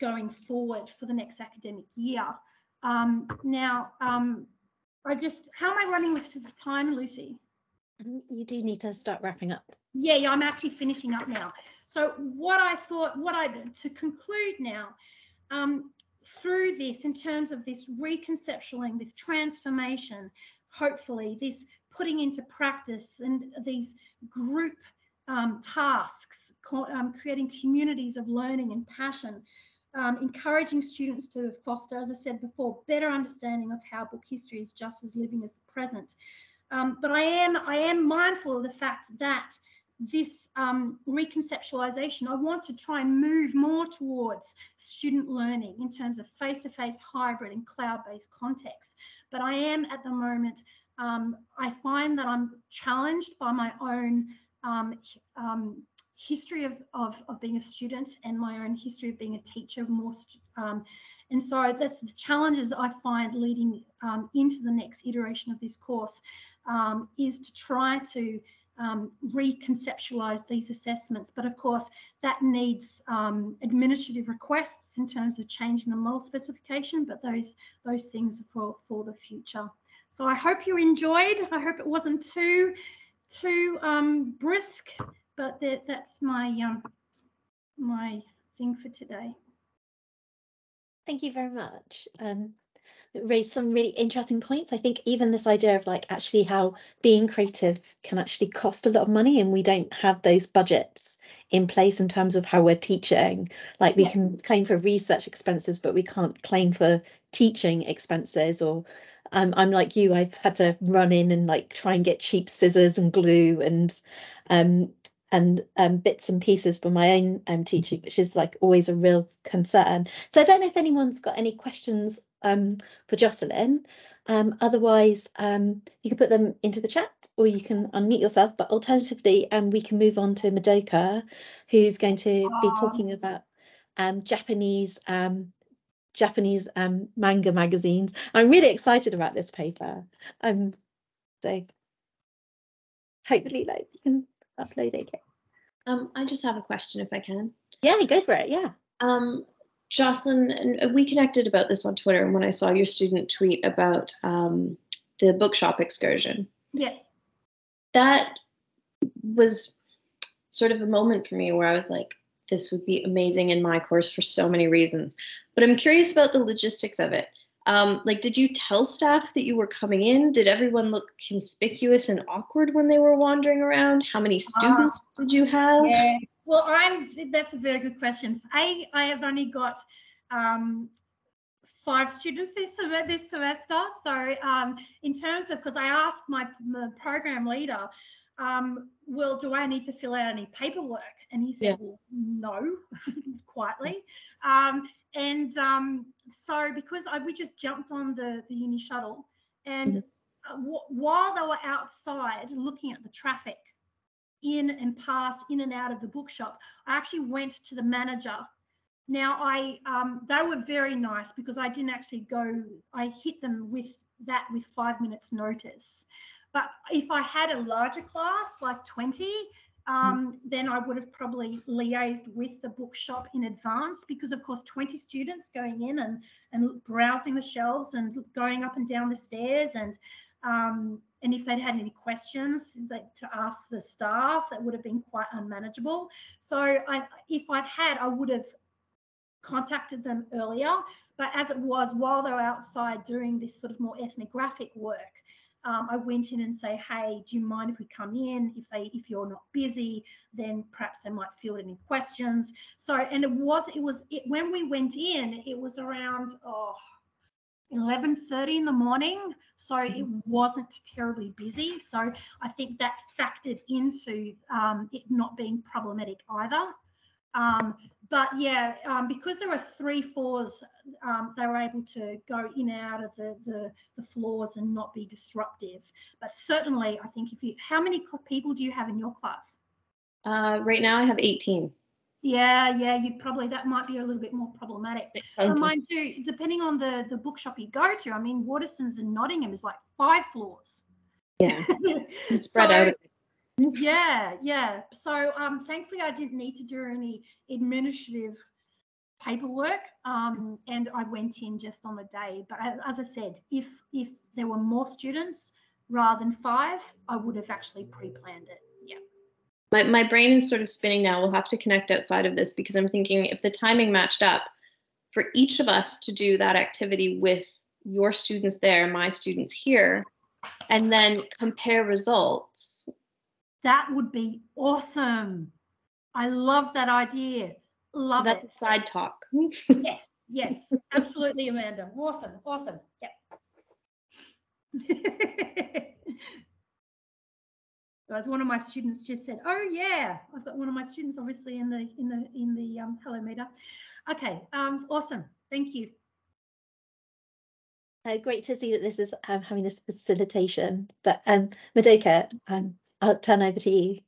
going forward for the next academic year. Um, now, um, I just, how am I running with time, Lucy? You do need to start wrapping up. Yeah, yeah, I'm actually finishing up now. So what I thought, what I to conclude now, um, through this, in terms of this reconceptualizing, this transformation, hopefully this putting into practice and these group um, tasks, um, creating communities of learning and passion, um, encouraging students to foster, as I said before, better understanding of how book history is just as living as the present. Um, but I am I am mindful of the fact that this um, reconceptualization, I want to try and move more towards student learning in terms of face-to-face, -face, hybrid and cloud-based contexts. But I am at the moment, um, I find that I'm challenged by my own um, um history of, of, of, being a student and my own history of being a teacher more um, and so that's the challenges I find leading um, into the next iteration of this course um, is to try to um, reconceptualize these assessments. But of course, that needs um, administrative requests in terms of changing the model specification, but those, those things are for, for the future. So I hope you enjoyed. I hope it wasn't too, too um, brisk, but that, that's my, um, my thing for today. Thank you very much. Um, raised some really interesting points. I think even this idea of like actually how being creative can actually cost a lot of money and we don't have those budgets in place in terms of how we're teaching. Like we yeah. can claim for research expenses, but we can't claim for teaching expenses or um, I'm like you, I've had to run in and like try and get cheap scissors and glue and um, and um, bits and pieces for my own um, teaching, which is like always a real concern. So I don't know if anyone's got any questions um, for Jocelyn. Um, otherwise, um, you can put them into the chat or you can unmute yourself. But alternatively, um, we can move on to Madoka, who's going to be talking about um, Japanese um, Japanese um, manga magazines. I'm really excited about this paper. Um, so hopefully, like you can upload okay. Um, I just have a question if I can. Yeah, go for it. Yeah. Um, Jocelyn, and we connected about this on Twitter and when I saw your student tweet about um, the bookshop excursion. Yeah. That was sort of a moment for me where I was like, this would be amazing in my course for so many reasons. But I'm curious about the logistics of it. Um, like, did you tell staff that you were coming in? Did everyone look conspicuous and awkward when they were wandering around? How many ah. students uh, did you have? Yeah. Well, I'm. That's a very good question. A, I have only got um, five students this this semester. So, um, in terms of, because I asked my, my program leader, um, well, do I need to fill out any paperwork? And he said, yeah. well, no, quietly. Um, and um, so because I, we just jumped on the, the uni shuttle and mm-hmm. uh, while they were outside looking at the traffic in and past in and out of the bookshop, I actually went to the manager. Now I um, they were very nice because I didn't actually go, I hit them with that with five minutes notice. But if I had a larger class, like 20, Mm. Um, then I would have probably liaised with the bookshop in advance because, of course, 20 students going in and, and browsing the shelves and going up and down the stairs and um, and if they'd had any questions that, to ask the staff, that would have been quite unmanageable. So I, if I'd had, I would have contacted them earlier. But as it was, while they were outside doing this sort of more ethnographic work, um, I went in and say, hey, do you mind if we come in? If they, if you're not busy, then perhaps they might field any questions. So, and it was, it was, it, when we went in, it was around, oh, 11.30 in the morning. So it mm-hmm. wasn't terribly busy. So I think that factored into um, it not being problematic either. Um, but yeah, um, because there were three floors, um, they were able to go in and out of the, the, the floors and not be disruptive. But certainly, I think if you, how many people do you have in your class? Uh, right now, I have 18. Yeah, yeah, you probably that might be a little bit more problematic. But mind you, depending on the the bookshop you go to, I mean, Waterstones and Nottingham is like five floors. Yeah, spread so, out yeah, yeah. So um, thankfully, I didn't need to do any administrative paperwork, um, and I went in just on the day. But as I said, if if there were more students, rather than five, I would have actually pre-planned it. Yeah. My, my brain is sort of spinning now. We'll have to connect outside of this because I'm thinking if the timing matched up for each of us to do that activity with your students there, my students here, and then compare results. That would be awesome. I love that idea. Love so that's it. a side talk. yes, yes, absolutely, Amanda. Awesome, awesome. Yep. As one of my students just said, "Oh yeah, I've got one of my students obviously in the in the in the um, hello meter." Okay, um, awesome. Thank you. Uh, great to see that this is um, having this facilitation. But um, Madoka, um, I'll turn over to you.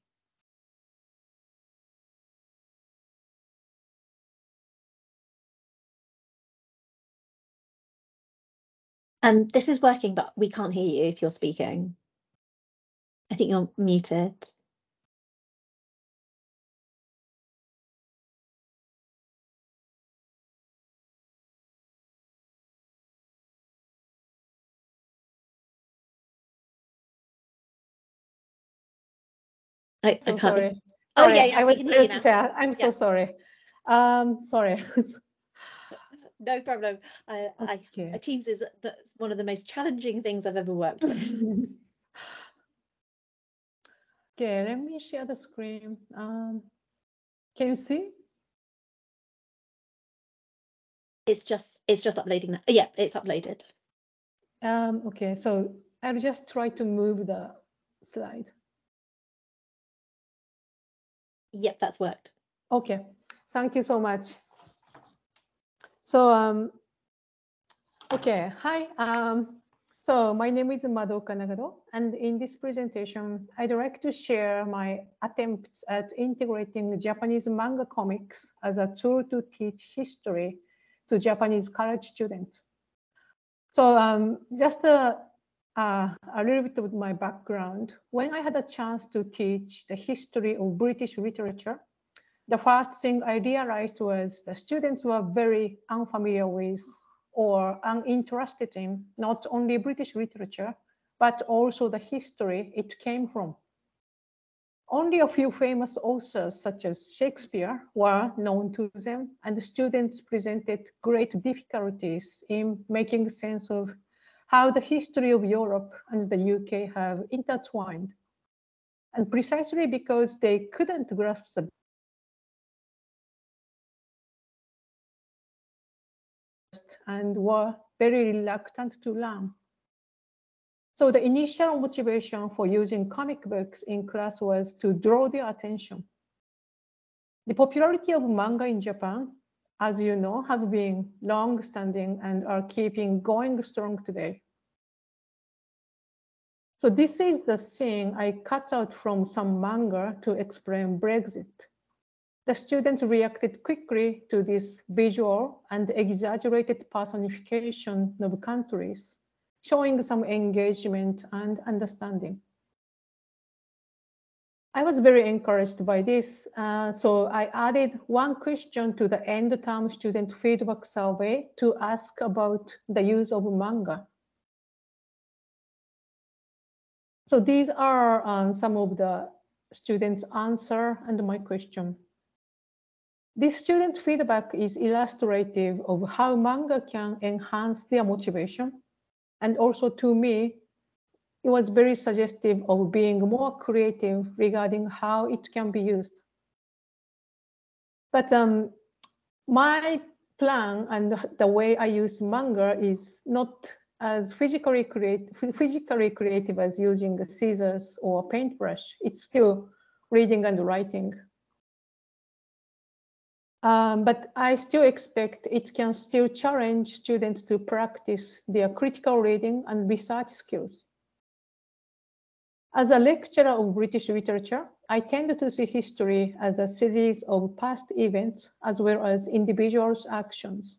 Um, this is working, but we can't hear you if you're speaking. I think you're muted. I, So I sorry. Oh, Sorry, yeah, yeah, I was, can hear you now. yeah, I'm so sorry. Um, sorry. No problem. I, I, Okay. Teams is that's one of the most challenging things I've ever worked with. Okay, let me share the screen. Um, can you see? It's just it's just uploading now. Yeah, it's uploaded. Um, okay, so I'll just try to move the slide. Yep, that's worked. Okay, thank you so much. So, um, okay, hi. Um, so my name is Madoka Nagado, and in this presentation, I'd like to share my attempts at integrating Japanese manga comics as a tool to teach history to Japanese college students. So um, just a, uh, a little bit of my background. When I had a chance to teach the history of British literature, the first thing I realized was the students were very unfamiliar with or uninterested in not only British literature, but also the history it came from. Only a few famous authors, such as Shakespeare, were known to them, and the students presented great difficulties in making sense of how the history of Europe and the UK have intertwined. And precisely because they couldn't grasp the and were very reluctant to learn. So the initial motivation for using comic books in class was to draw their attention. The popularity of manga in Japan, as you know, have been long-standing and are keeping going strong today. So this is the scene I cut out from some manga to explain Brexit. The students reacted quickly to this visual and exaggerated personification of countries, showing some engagement and understanding. I was very encouraged by this, uh, so I added one question to the end term student feedback survey to ask about the use of manga. So these are uh, some of the students' answer and my question. This student feedback is illustrative of how manga can enhance their motivation. And also to me, it was very suggestive of being more creative regarding how it can be used. But um, my plan and the way I use manga is not as physically, create, physically creative as using scissors or paintbrush. It's still reading and writing. Um, but I still expect it can still challenge students to practice their critical reading and research skills. As a lecturer of British literature, I tend to see history as a series of past events as well as individuals' actions.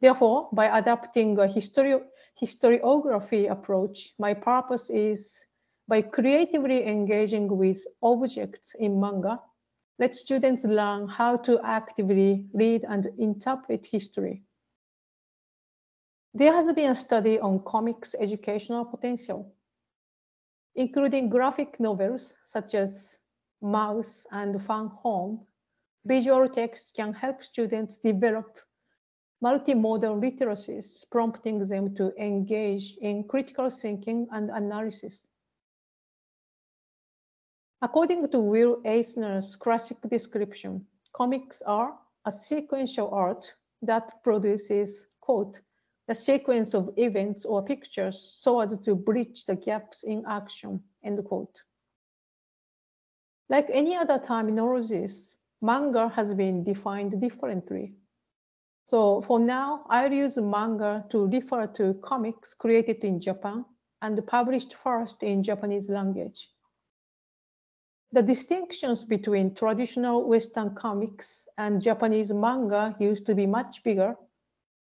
Therefore, by adapting a histori historiography approach, my purpose is by creatively engaging with objects in manga, let students learn how to actively read and interpret history. There has been a study on comics educational potential. including graphic novels such as Maus and Fun Home, visual text can help students develop multimodal literacies, prompting them to engage in critical thinking and analysis. According to Will Eisner's classic description, comics are a sequential art that produces, quote, the sequence of events or pictures so as to bridge the gaps in action, end quote. Like any other terminologies, manga has been defined differently. So for now, I'll use manga to refer to comics created in Japan and published first in Japanese language. The distinctions between traditional Western comics and Japanese manga used to be much bigger,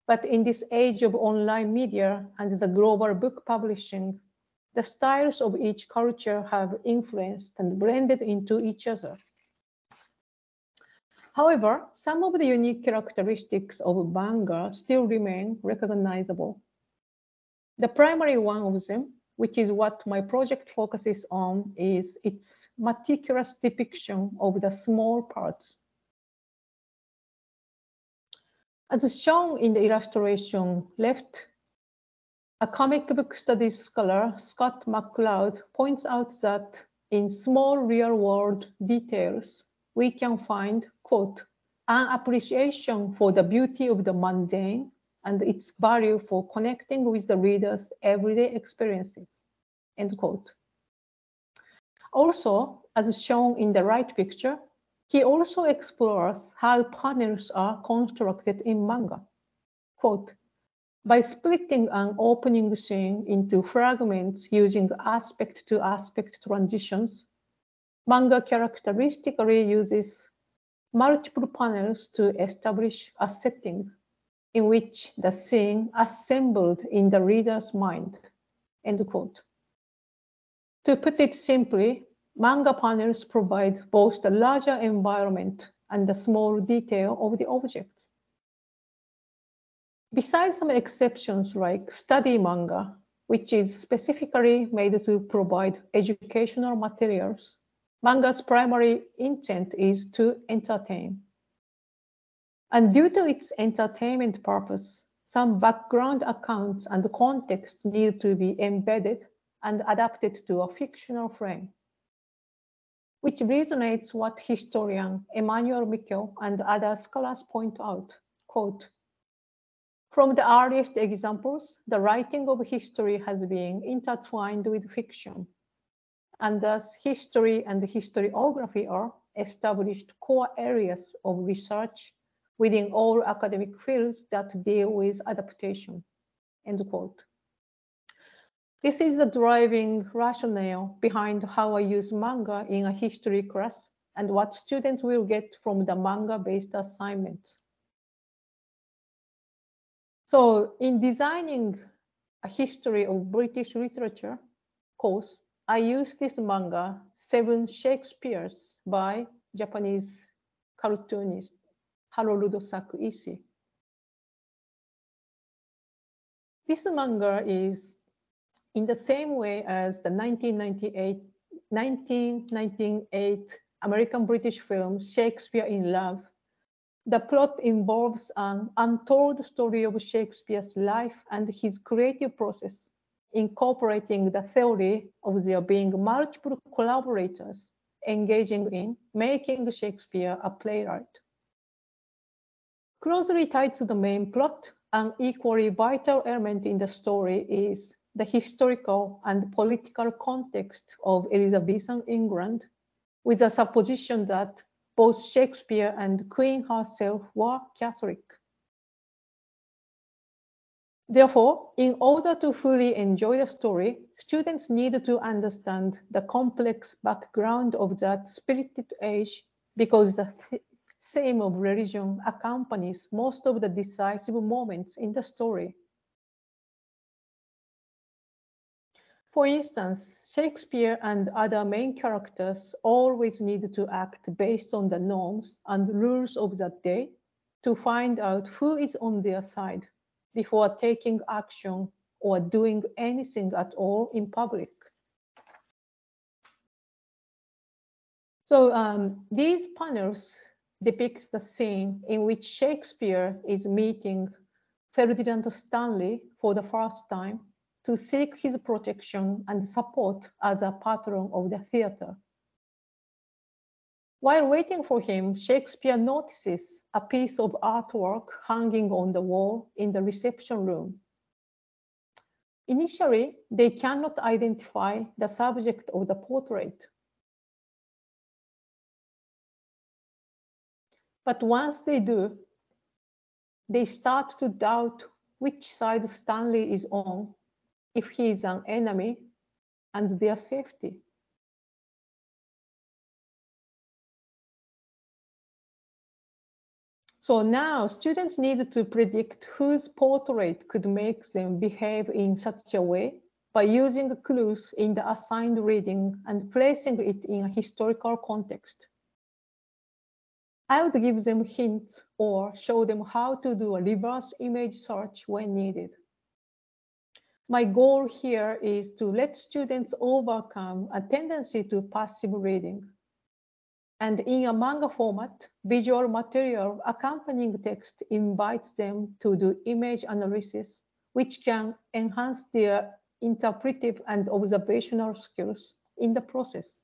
but in this age of online media and the global book publishing, the styles of each culture have influenced and blended into each other. However, some of the unique characteristics of manga still remain recognizable. The primary one of them, which is what my project focuses on, is its meticulous depiction of the small parts. As shown in the illustration left, a comic book studies scholar, Scott McCloud, points out that in small real-world details, we can find, quote, an appreciation for the beauty of the mundane and its value for connecting with the reader's everyday experiences, end quote. Also, as shown in the right picture, he also explores how panels are constructed in manga. Quote, by splitting an opening scene into fragments using aspect to aspect transitions, manga characteristically uses multiple panels to establish a setting in which the scene assembled in the reader's mind. End quote. To put it simply, manga panels provide both the larger environment and the small detail of the objects. Besides some exceptions like study manga, which is specifically made to provide educational materials, manga's primary intent is to entertain. And due to its entertainment purpose, some background accounts and context need to be embedded and adapted to a fictional frame, which resonates what historian Emmanuel Miquel and other scholars point out, quote, from the earliest examples, the writing of history has been intertwined with fiction, and thus history and historiography are established core areas of research within all academic fields that deal with adaptation, end quote. This is the driving rationale behind how I use manga in a history class and what students will get from the manga-based assignments. So in designing a history of British literature course, I used this manga, Seven Shakespeares by Japanese cartoonist Harold Sakuishi. This manga is in the same way as the 1998, 1998 American British film Shakespeare in Love the plot involves an untold story of Shakespeare's life and his creative process, incorporating the theory of there being multiple collaborators engaging in making Shakespeare a playwright. Closely tied to the main plot, an equally vital element in the story is the historical and political context of Elizabethan England, with the supposition that both Shakespeare and Queen herself were Catholic. Therefore, in order to fully enjoy the story, students need to understand the complex background of that spirited age because the th theme of religion accompanies most of the decisive moments in the story. For instance, Shakespeare and other main characters always need to act based on the norms and rules of that day to find out who is on their side before taking action or doing anything at all in public. So um, these panels depicts the scene in which Shakespeare is meeting Ferdinand Stanley for the first time to seek his protection and support as a patron of the theater. While waiting for him, Shakespeare notices a piece of artwork hanging on the wall in the reception room. Initially, they cannot identify the subject of the portrait. But once they do, they start to doubt which side Stanley is on, if he is an enemy, and their safety. So now students need to predict whose portrait could make them behave in such a way by using clues in the assigned reading and placing it in a historical context. I would give them hints or show them how to do a reverse image search when needed. My goal here is to let students overcome a tendency to passive reading and in a manga format, visual material accompanying text invites them to do image analysis, which can enhance their interpretive and observational skills in the process.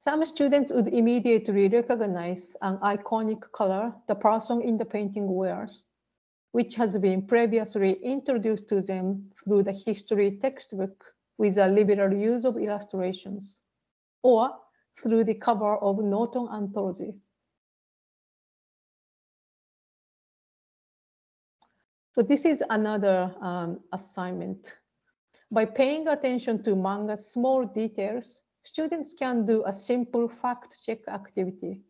Some students would immediately recognize an iconic color the person in the painting wears, which has been previously introduced to them through the history textbook with a liberal use of illustrations or through the cover of Norton Anthology. So this is another um, assignment. By paying attention to manga's small details, students can do a simple fact check activity.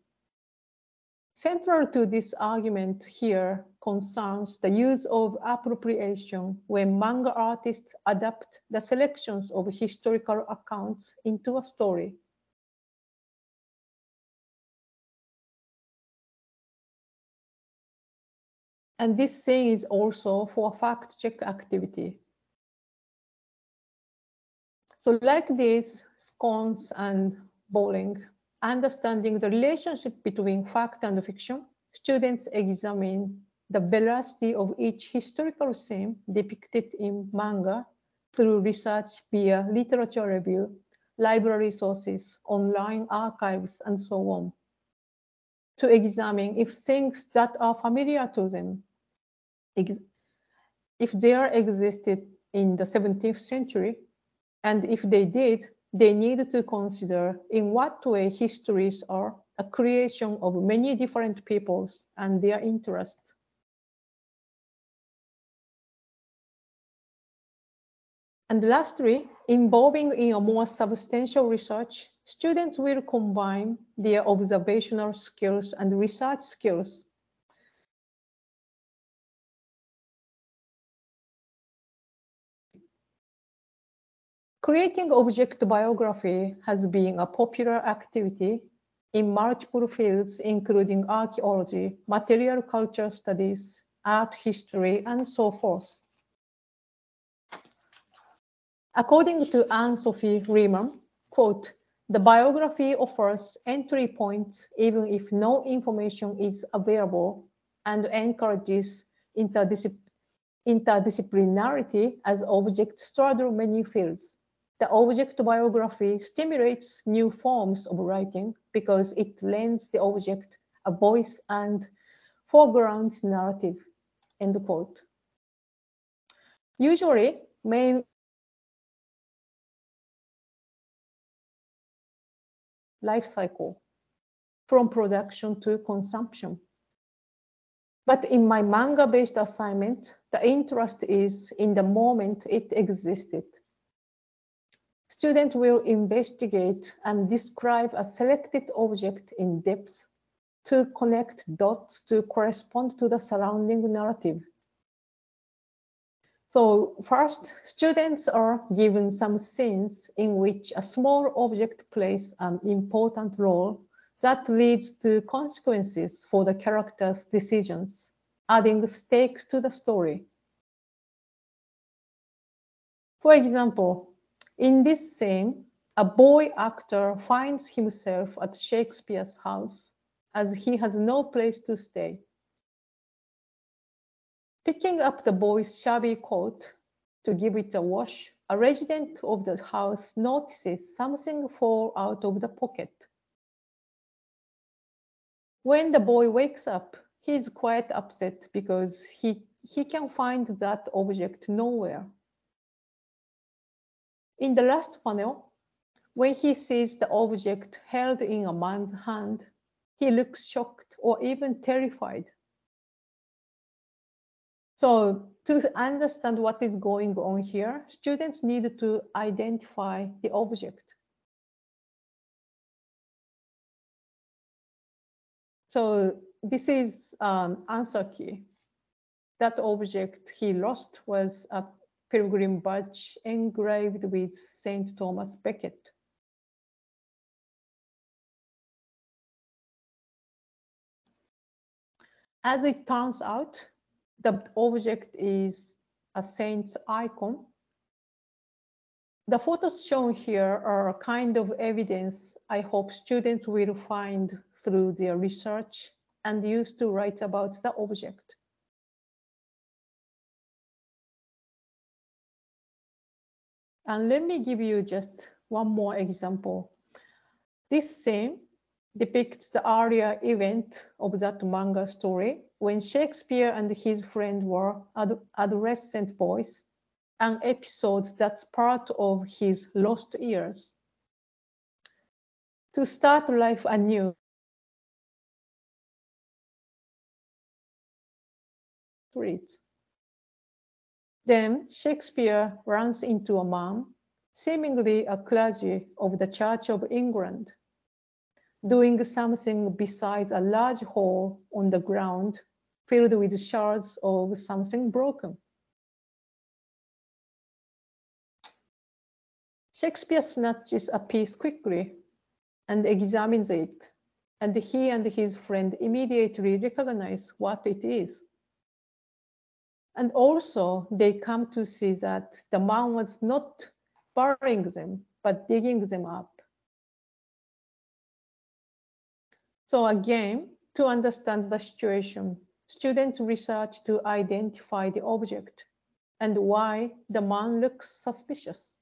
Central to this argument here concerns the use of appropriation when manga artists adapt the selections of historical accounts into a story. And this thing is also for fact check activity. So like this, scones and bowling, understanding the relationship between fact and fiction, students examine the veracity of each historical theme depicted in manga through research via literature review, library sources, online archives, and so on, to examine if things that are familiar to them if there existed in the 17th century, and if they did, they need to consider in what way histories are a creation of many different peoples and their interests. And lastly, involving in a more substantial research, students will combine their observational skills and research skills Creating object biography has been a popular activity in multiple fields, including archaeology, material culture studies, art history, and so forth. According to Anne-Sophie Riemann, quote, the biography offers entry points even if no information is available and encourages interdisciplinarity as objects straddle many fields the object biography stimulates new forms of writing because it lends the object a voice and foregrounds narrative, end quote. Usually, main life cycle from production to consumption. But in my manga-based assignment, the interest is in the moment it existed Student will investigate and describe a selected object in depth to connect dots to correspond to the surrounding narrative. So first, students are given some scenes in which a small object plays an important role that leads to consequences for the character's decisions, adding stakes to the story. For example, in this scene, a boy actor finds himself at Shakespeare's house as he has no place to stay. Picking up the boy's shabby coat to give it a wash, a resident of the house notices something fall out of the pocket. When the boy wakes up, he is quite upset because he, he can find that object nowhere. In the last panel, when he sees the object held in a man's hand, he looks shocked or even terrified. So to understand what is going on here, students need to identify the object. So this is um, answer key. That object he lost was a pilgrim badge engraved with St. Thomas Becket. As it turns out, the object is a saint's icon. The photos shown here are a kind of evidence I hope students will find through their research and use to write about the object. And let me give you just one more example. This scene depicts the earlier event of that manga story when Shakespeare and his friend were ad adolescent boys, an episode that's part of his lost years. To start life anew, Then Shakespeare runs into a man, seemingly a clergy of the Church of England, doing something besides a large hole on the ground filled with shards of something broken. Shakespeare snatches a piece quickly and examines it, and he and his friend immediately recognize what it is. And also, they come to see that the man was not burying them, but digging them up. So again, to understand the situation, students research to identify the object and why the man looks suspicious.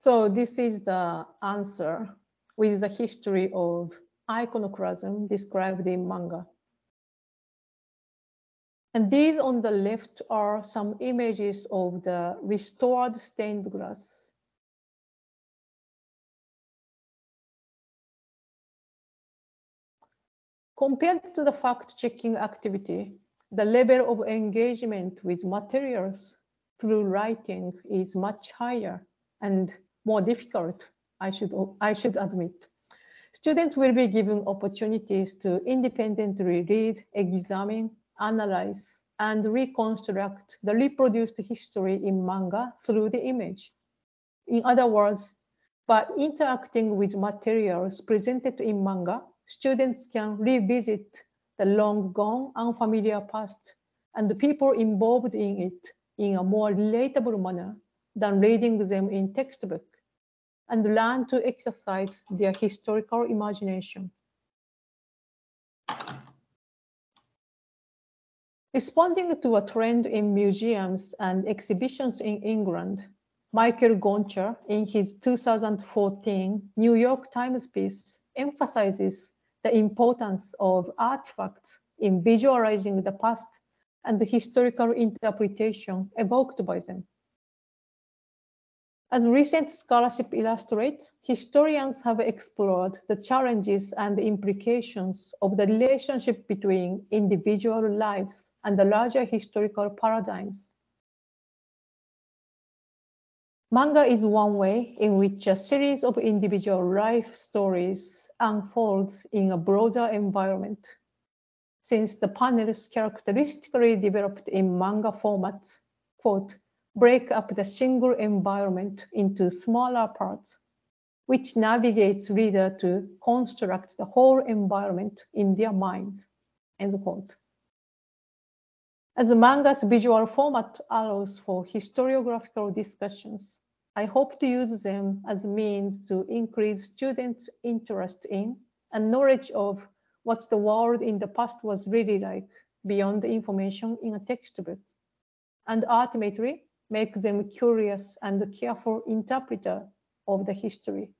So this is the answer with the history of iconoclasm described in manga. And these on the left are some images of the restored stained glass Compared to the fact-checking activity, the level of engagement with materials through writing is much higher and more difficult, I should, I should admit. Students will be given opportunities to independently read, examine, analyze, and reconstruct the reproduced history in manga through the image. In other words, by interacting with materials presented in manga, students can revisit the long gone unfamiliar past and the people involved in it in a more relatable manner than reading them in textbook and learn to exercise their historical imagination. Responding to a trend in museums and exhibitions in England, Michael Goncher, in his 2014 New York Times piece, emphasizes the importance of artifacts in visualizing the past and the historical interpretation evoked by them. As recent scholarship illustrates, historians have explored the challenges and implications of the relationship between individual lives and the larger historical paradigms. Manga is one way in which a series of individual life stories unfolds in a broader environment. Since the panels characteristically developed in manga formats, quote, break up the single environment into smaller parts, which navigates reader to construct the whole environment in their minds, end quote. As the manga's visual format allows for historiographical discussions, I hope to use them as a means to increase students' interest in and knowledge of what the world in the past was really like beyond the information in a textbook, and ultimately make them curious and careful interpreter of the history.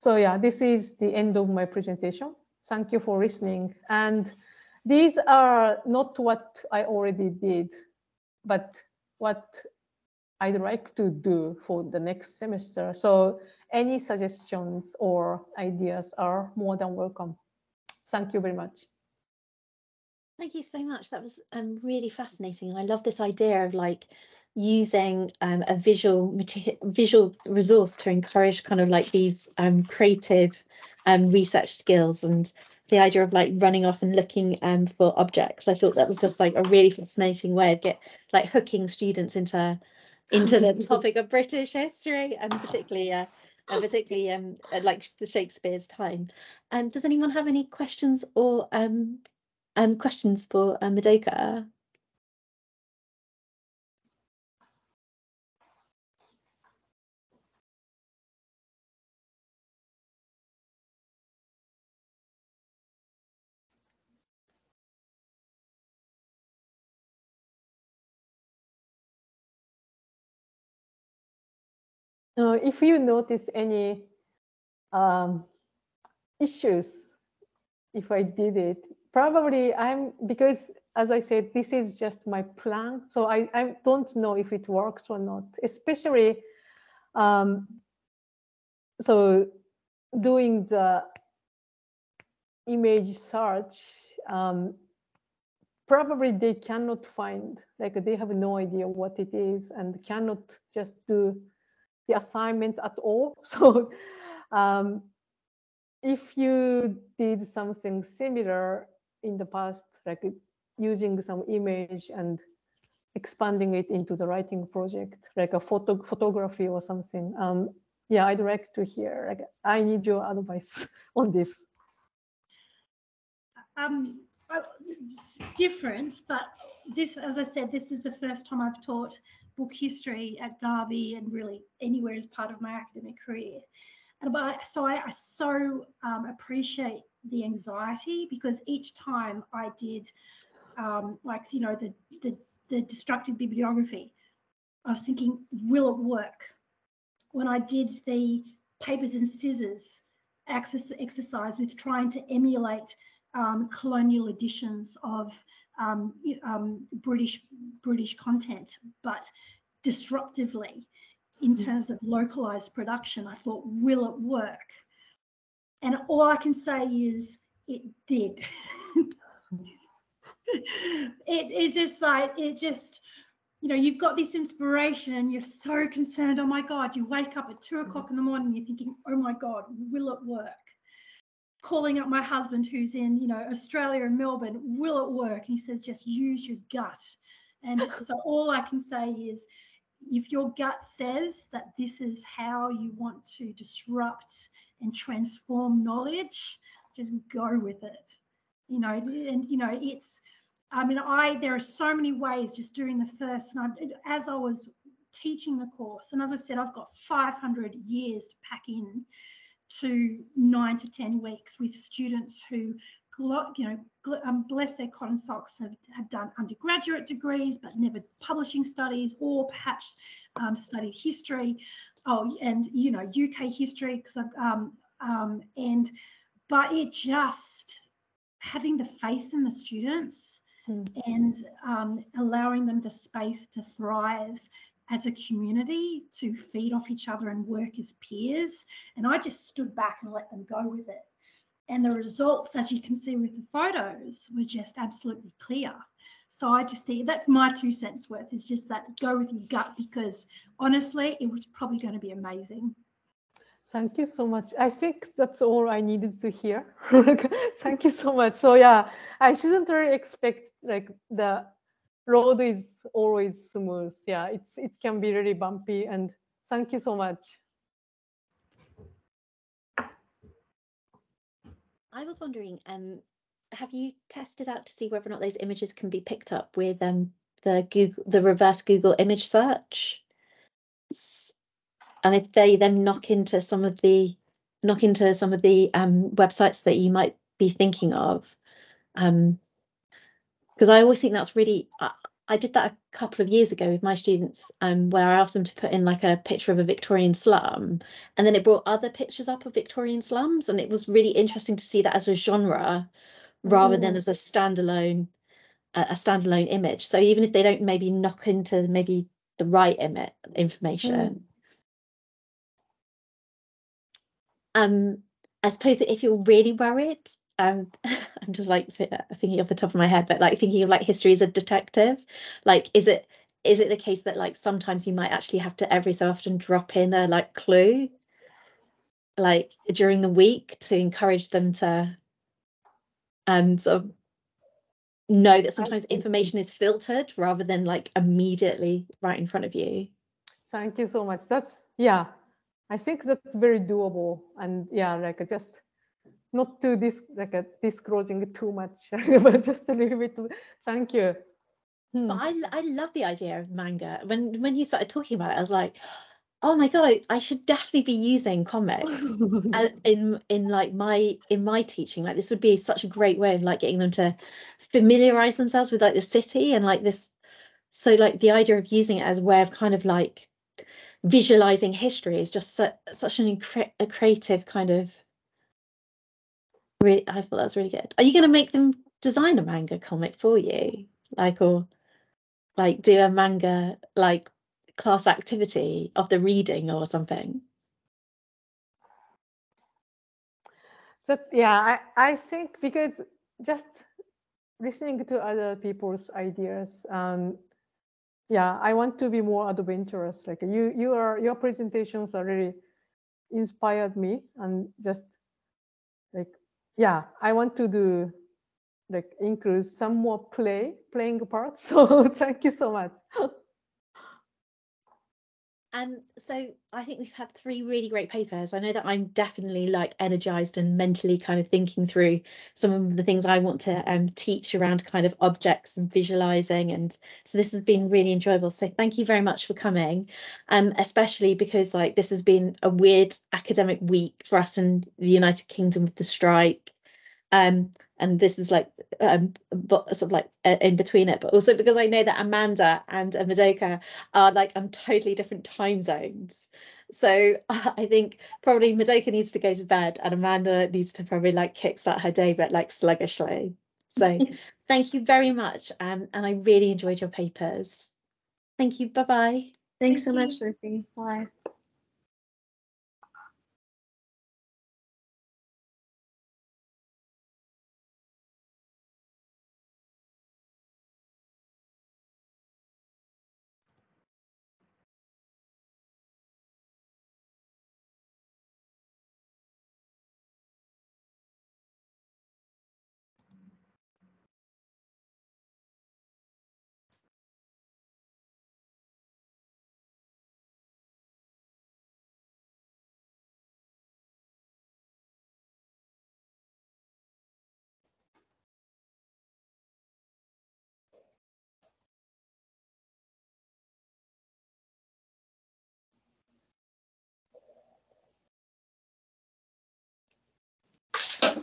So yeah, this is the end of my presentation. Thank you for listening. And these are not what I already did, but what I'd like to do for the next semester. So any suggestions or ideas are more than welcome. Thank you very much. Thank you so much. That was um, really fascinating. I love this idea of like using um, a visual visual resource to encourage kind of like these um, creative um, research skills and the idea of like running off and looking um, for objects. I thought that was just like a really fascinating way of get like hooking students into into the topic of British history and particularly uh, uh, particularly um, like the Shakespeare's time. Um, does anyone have any questions or um, um, questions for uh, Madoka? Uh, if you notice any um, issues, if I did it, probably I'm because as I said, this is just my plan. So I, I don't know if it works or not, especially um, so doing the image search, um, probably they cannot find, like they have no idea what it is and cannot just do the assignment at all. So um, if you did something similar in the past, like using some image and expanding it into the writing project, like a photo photography or something, um, yeah, I'd like to hear. Like, I need your advice on this. Um, different, but this, as I said, this is the first time I've taught book history at Derby and really anywhere as part of my academic career. And I, so I, I so um, appreciate the anxiety because each time I did, um, like you know, the, the the destructive bibliography, I was thinking, will it work? When I did the papers and scissors access exercise with trying to emulate um, colonial editions of um, um, British British content, but disruptively in mm. terms of localized production. I thought, will it work? And all I can say is it did. it is just like it just you know you've got this inspiration and you're so concerned oh my god you wake up at two mm. o'clock in the morning you're thinking oh my god will it work calling up my husband who's in, you know, Australia and Melbourne, will it work? And he says, just use your gut. And so all I can say is if your gut says that this is how you want to disrupt and transform knowledge, just go with it. You know, and you know, it's I mean, I there are so many ways just doing the first and I, as I was teaching the course, and as I said, I've got 500 years to pack in to nine to 10 weeks with students who, you know, um, bless their cotton socks, have, have done undergraduate degrees but never publishing studies or perhaps um, studied history. Oh, and, you know, UK history because I've, um, um, and, but it just, having the faith in the students mm. and um, allowing them the space to thrive as a community to feed off each other and work as peers. And I just stood back and let them go with it. And the results, as you can see with the photos, were just absolutely clear. So I just think that's my two cents worth is just that go with your gut because honestly, it was probably going to be amazing. Thank you so much. I think that's all I needed to hear. Thank you so much. So yeah, I shouldn't really expect like the road is always smooth. Yeah, it's it can be really bumpy. And thank you so much. I was wondering, um, have you tested out to see whether or not those images can be picked up with um the Google the reverse Google image search? And if they then knock into some of the knock into some of the um websites that you might be thinking of. Um because I always think that's really I, I did that a couple of years ago with my students um where I asked them to put in like a picture of a Victorian slum and then it brought other pictures up of Victorian slums and it was really interesting to see that as a genre rather than Mm. as a standalone a, a standalone image so even if they don't maybe knock into maybe the right image information um i suppose that if you're really worried um i'm just like uh, thinking off the top of my head but like thinking of like history as a detective like is it is it the case that like sometimes you might actually have to every so often drop in a like clue like during the week to encourage them to um sort of know that sometimes information is filtered rather than like immediately right in front of you Thank you so much. That's yeah. I think that's very doable, and yeah, like just not to this like uh, disclosing too much, but just a little bit. Thank you. Hmm. But I, I love the idea of manga. When when you started talking about it, I was like, oh my god, I, I should definitely be using comics uh, in in like my in my teaching. Like this would be such a great way of like getting them to familiarize themselves with like the city and like this. So like the idea of using it as a way of kind of like visualizing history is just su- such an incre- a creative kind of. Really, I thought that was really good. Are you going to make them design a manga comic for you, like or? like do a manga like class activity of the reading or something? That yeah I, I think because just listening to other people's ideas um yeah i want to be more adventurous. Like you you are your presentations are really inspired me and just like yeah i want to do like include some more play playing part. So thank you so much and so i think we've had three really great papers. I know that i'm definitely like energized and mentally kind of thinking through some of the things i want to um, teach around kind of objects and visualizing and so this has been really enjoyable. So thank you very much for coming um especially because like this has been a weird academic week for us in the united kingdom with the strike. Um and this is like um but sort of like uh, in between it but also because i know that amanda and uh, madoka are like on totally different time zones. So i think probably madoka needs to go to bed and amanda needs to probably like kickstart her day but like sluggishly. So thank you very much um, and i really enjoyed your papers. Thank you. Bye bye Thanks so Thank much, Lucy. Bye.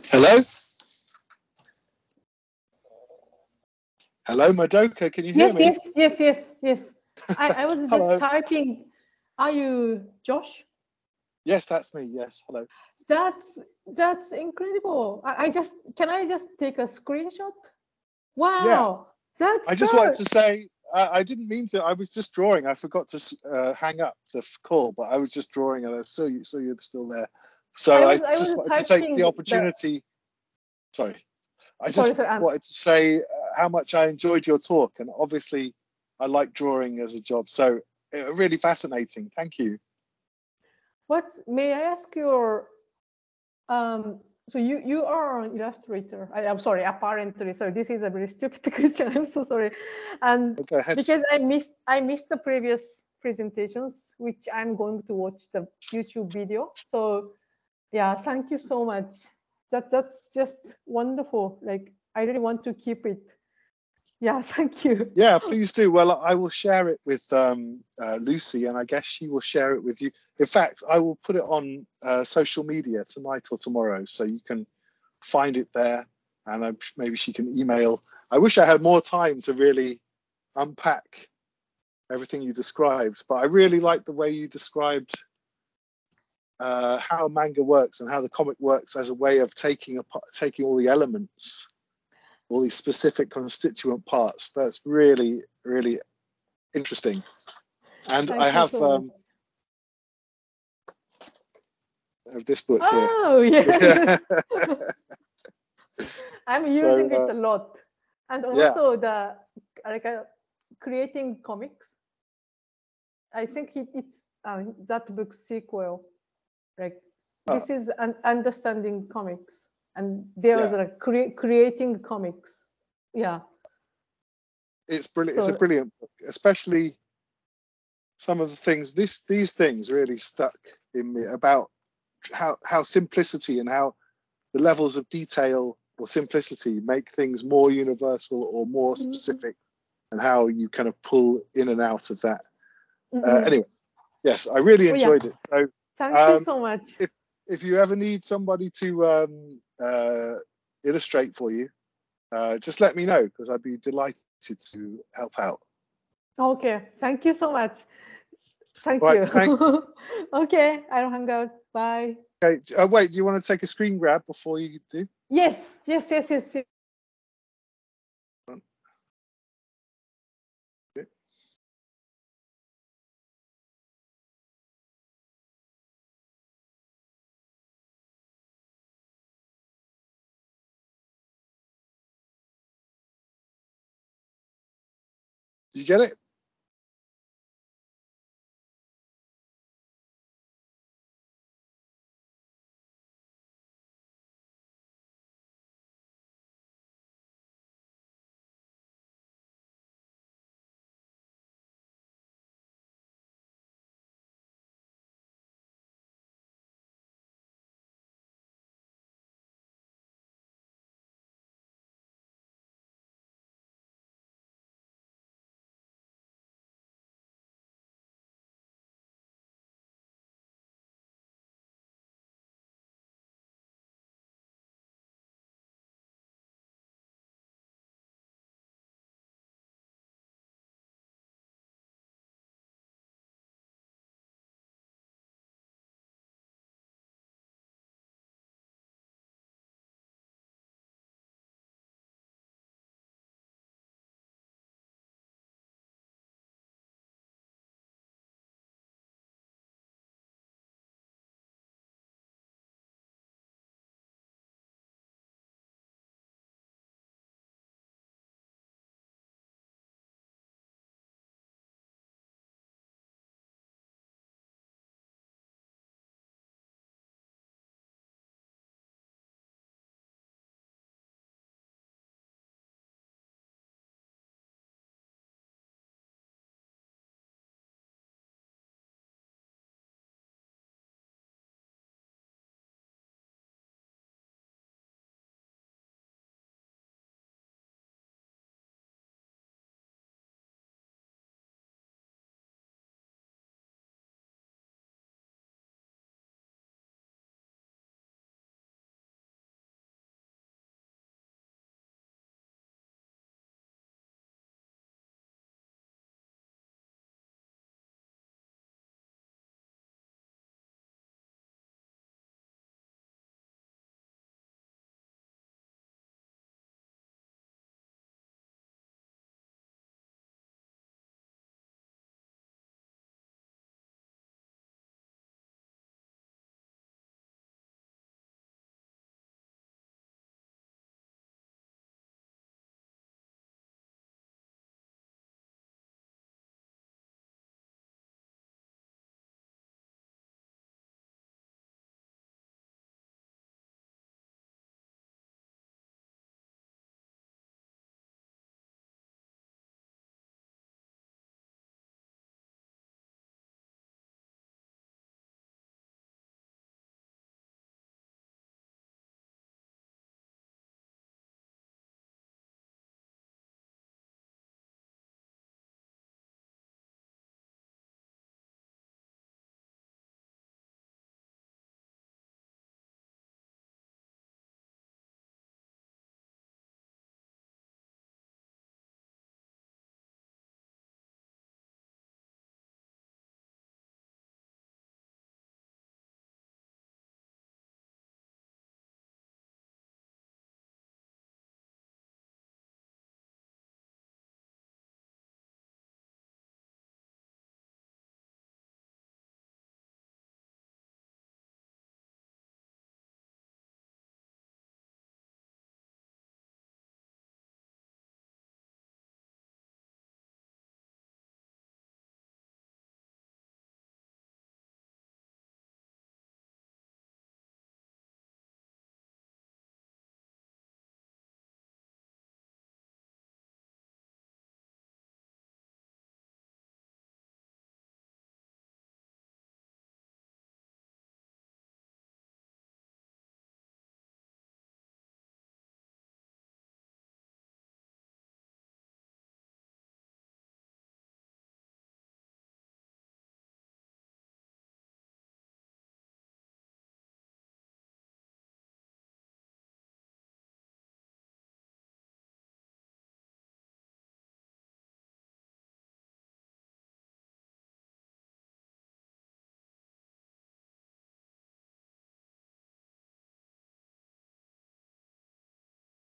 Hello? Hello, Madoka, can you hear yes me? yes yes yes yes i, I was just typing are you josh Yes, that's me. Yes, hello. That's that's incredible. I, I just can I just take a screenshot? Wow, yeah. that's I just so, wanted to say, I, I didn't mean to, I was just drawing. I forgot to uh, hang up the call, but I was just drawing and I saw you, saw you're still there. So I I, was- I just was wanted to take the the- opportunity. Sorry. I just sorry, um, wanted to say uh, how much I enjoyed your talk. And obviously, I like drawing as a job. So uh, really fascinating. Thank you. What may I ask your um so you you are an illustrator. I, I'm sorry, apparently. So this is a very stupid question. I'm so sorry. And ahead. because I missed I missed the previous presentations, which I'm going to watch the YouTube video. So yeah, thank you so much. that that's just wonderful. Like I really want to keep it. Yeah, thank you. Yeah, please do. Well, I will share it with um, uh, Lucy, and I guess she will share it with you. In fact, I will put it on uh, social media tonight or tomorrow, so you can find it there, and I'm, maybe she can email. I wish I had more time to really unpack everything you described, but I really like the way you described uh, how manga works and how the comic works as a way of taking apart, taking all the elements all these specific constituent parts. That's really, really interesting. And Thank I have so um, have this book Oh yes, I'm So, using uh, it a lot, and yeah. also the like uh, creating comics. I think it, it's uh, that book sequel. Like Ah. this is an understanding comics, and there was Yeah. like crea- creating comics. Yeah. It's brilliant. It's a brilliant book, especially some of the things. This these things really stuck in me about how how simplicity and how the levels of detail or simplicity make things more universal or more Mhm. specific, and how you kind of pull in and out of that. Uh, Mhm. anyway, yes, I really Oh, yeah. enjoyed it. So Thank um, you so much. if if, you ever need somebody to um, uh, illustrate for you, uh, just let me know because I'd be delighted to help out. Okay, thank you so much. Thank Right, you. thank- okay, I'll hang out. Bye. Okay. Uh, wait, do you want to take a screen grab before you do? Yes, yes, yes, yes. yes. You get it?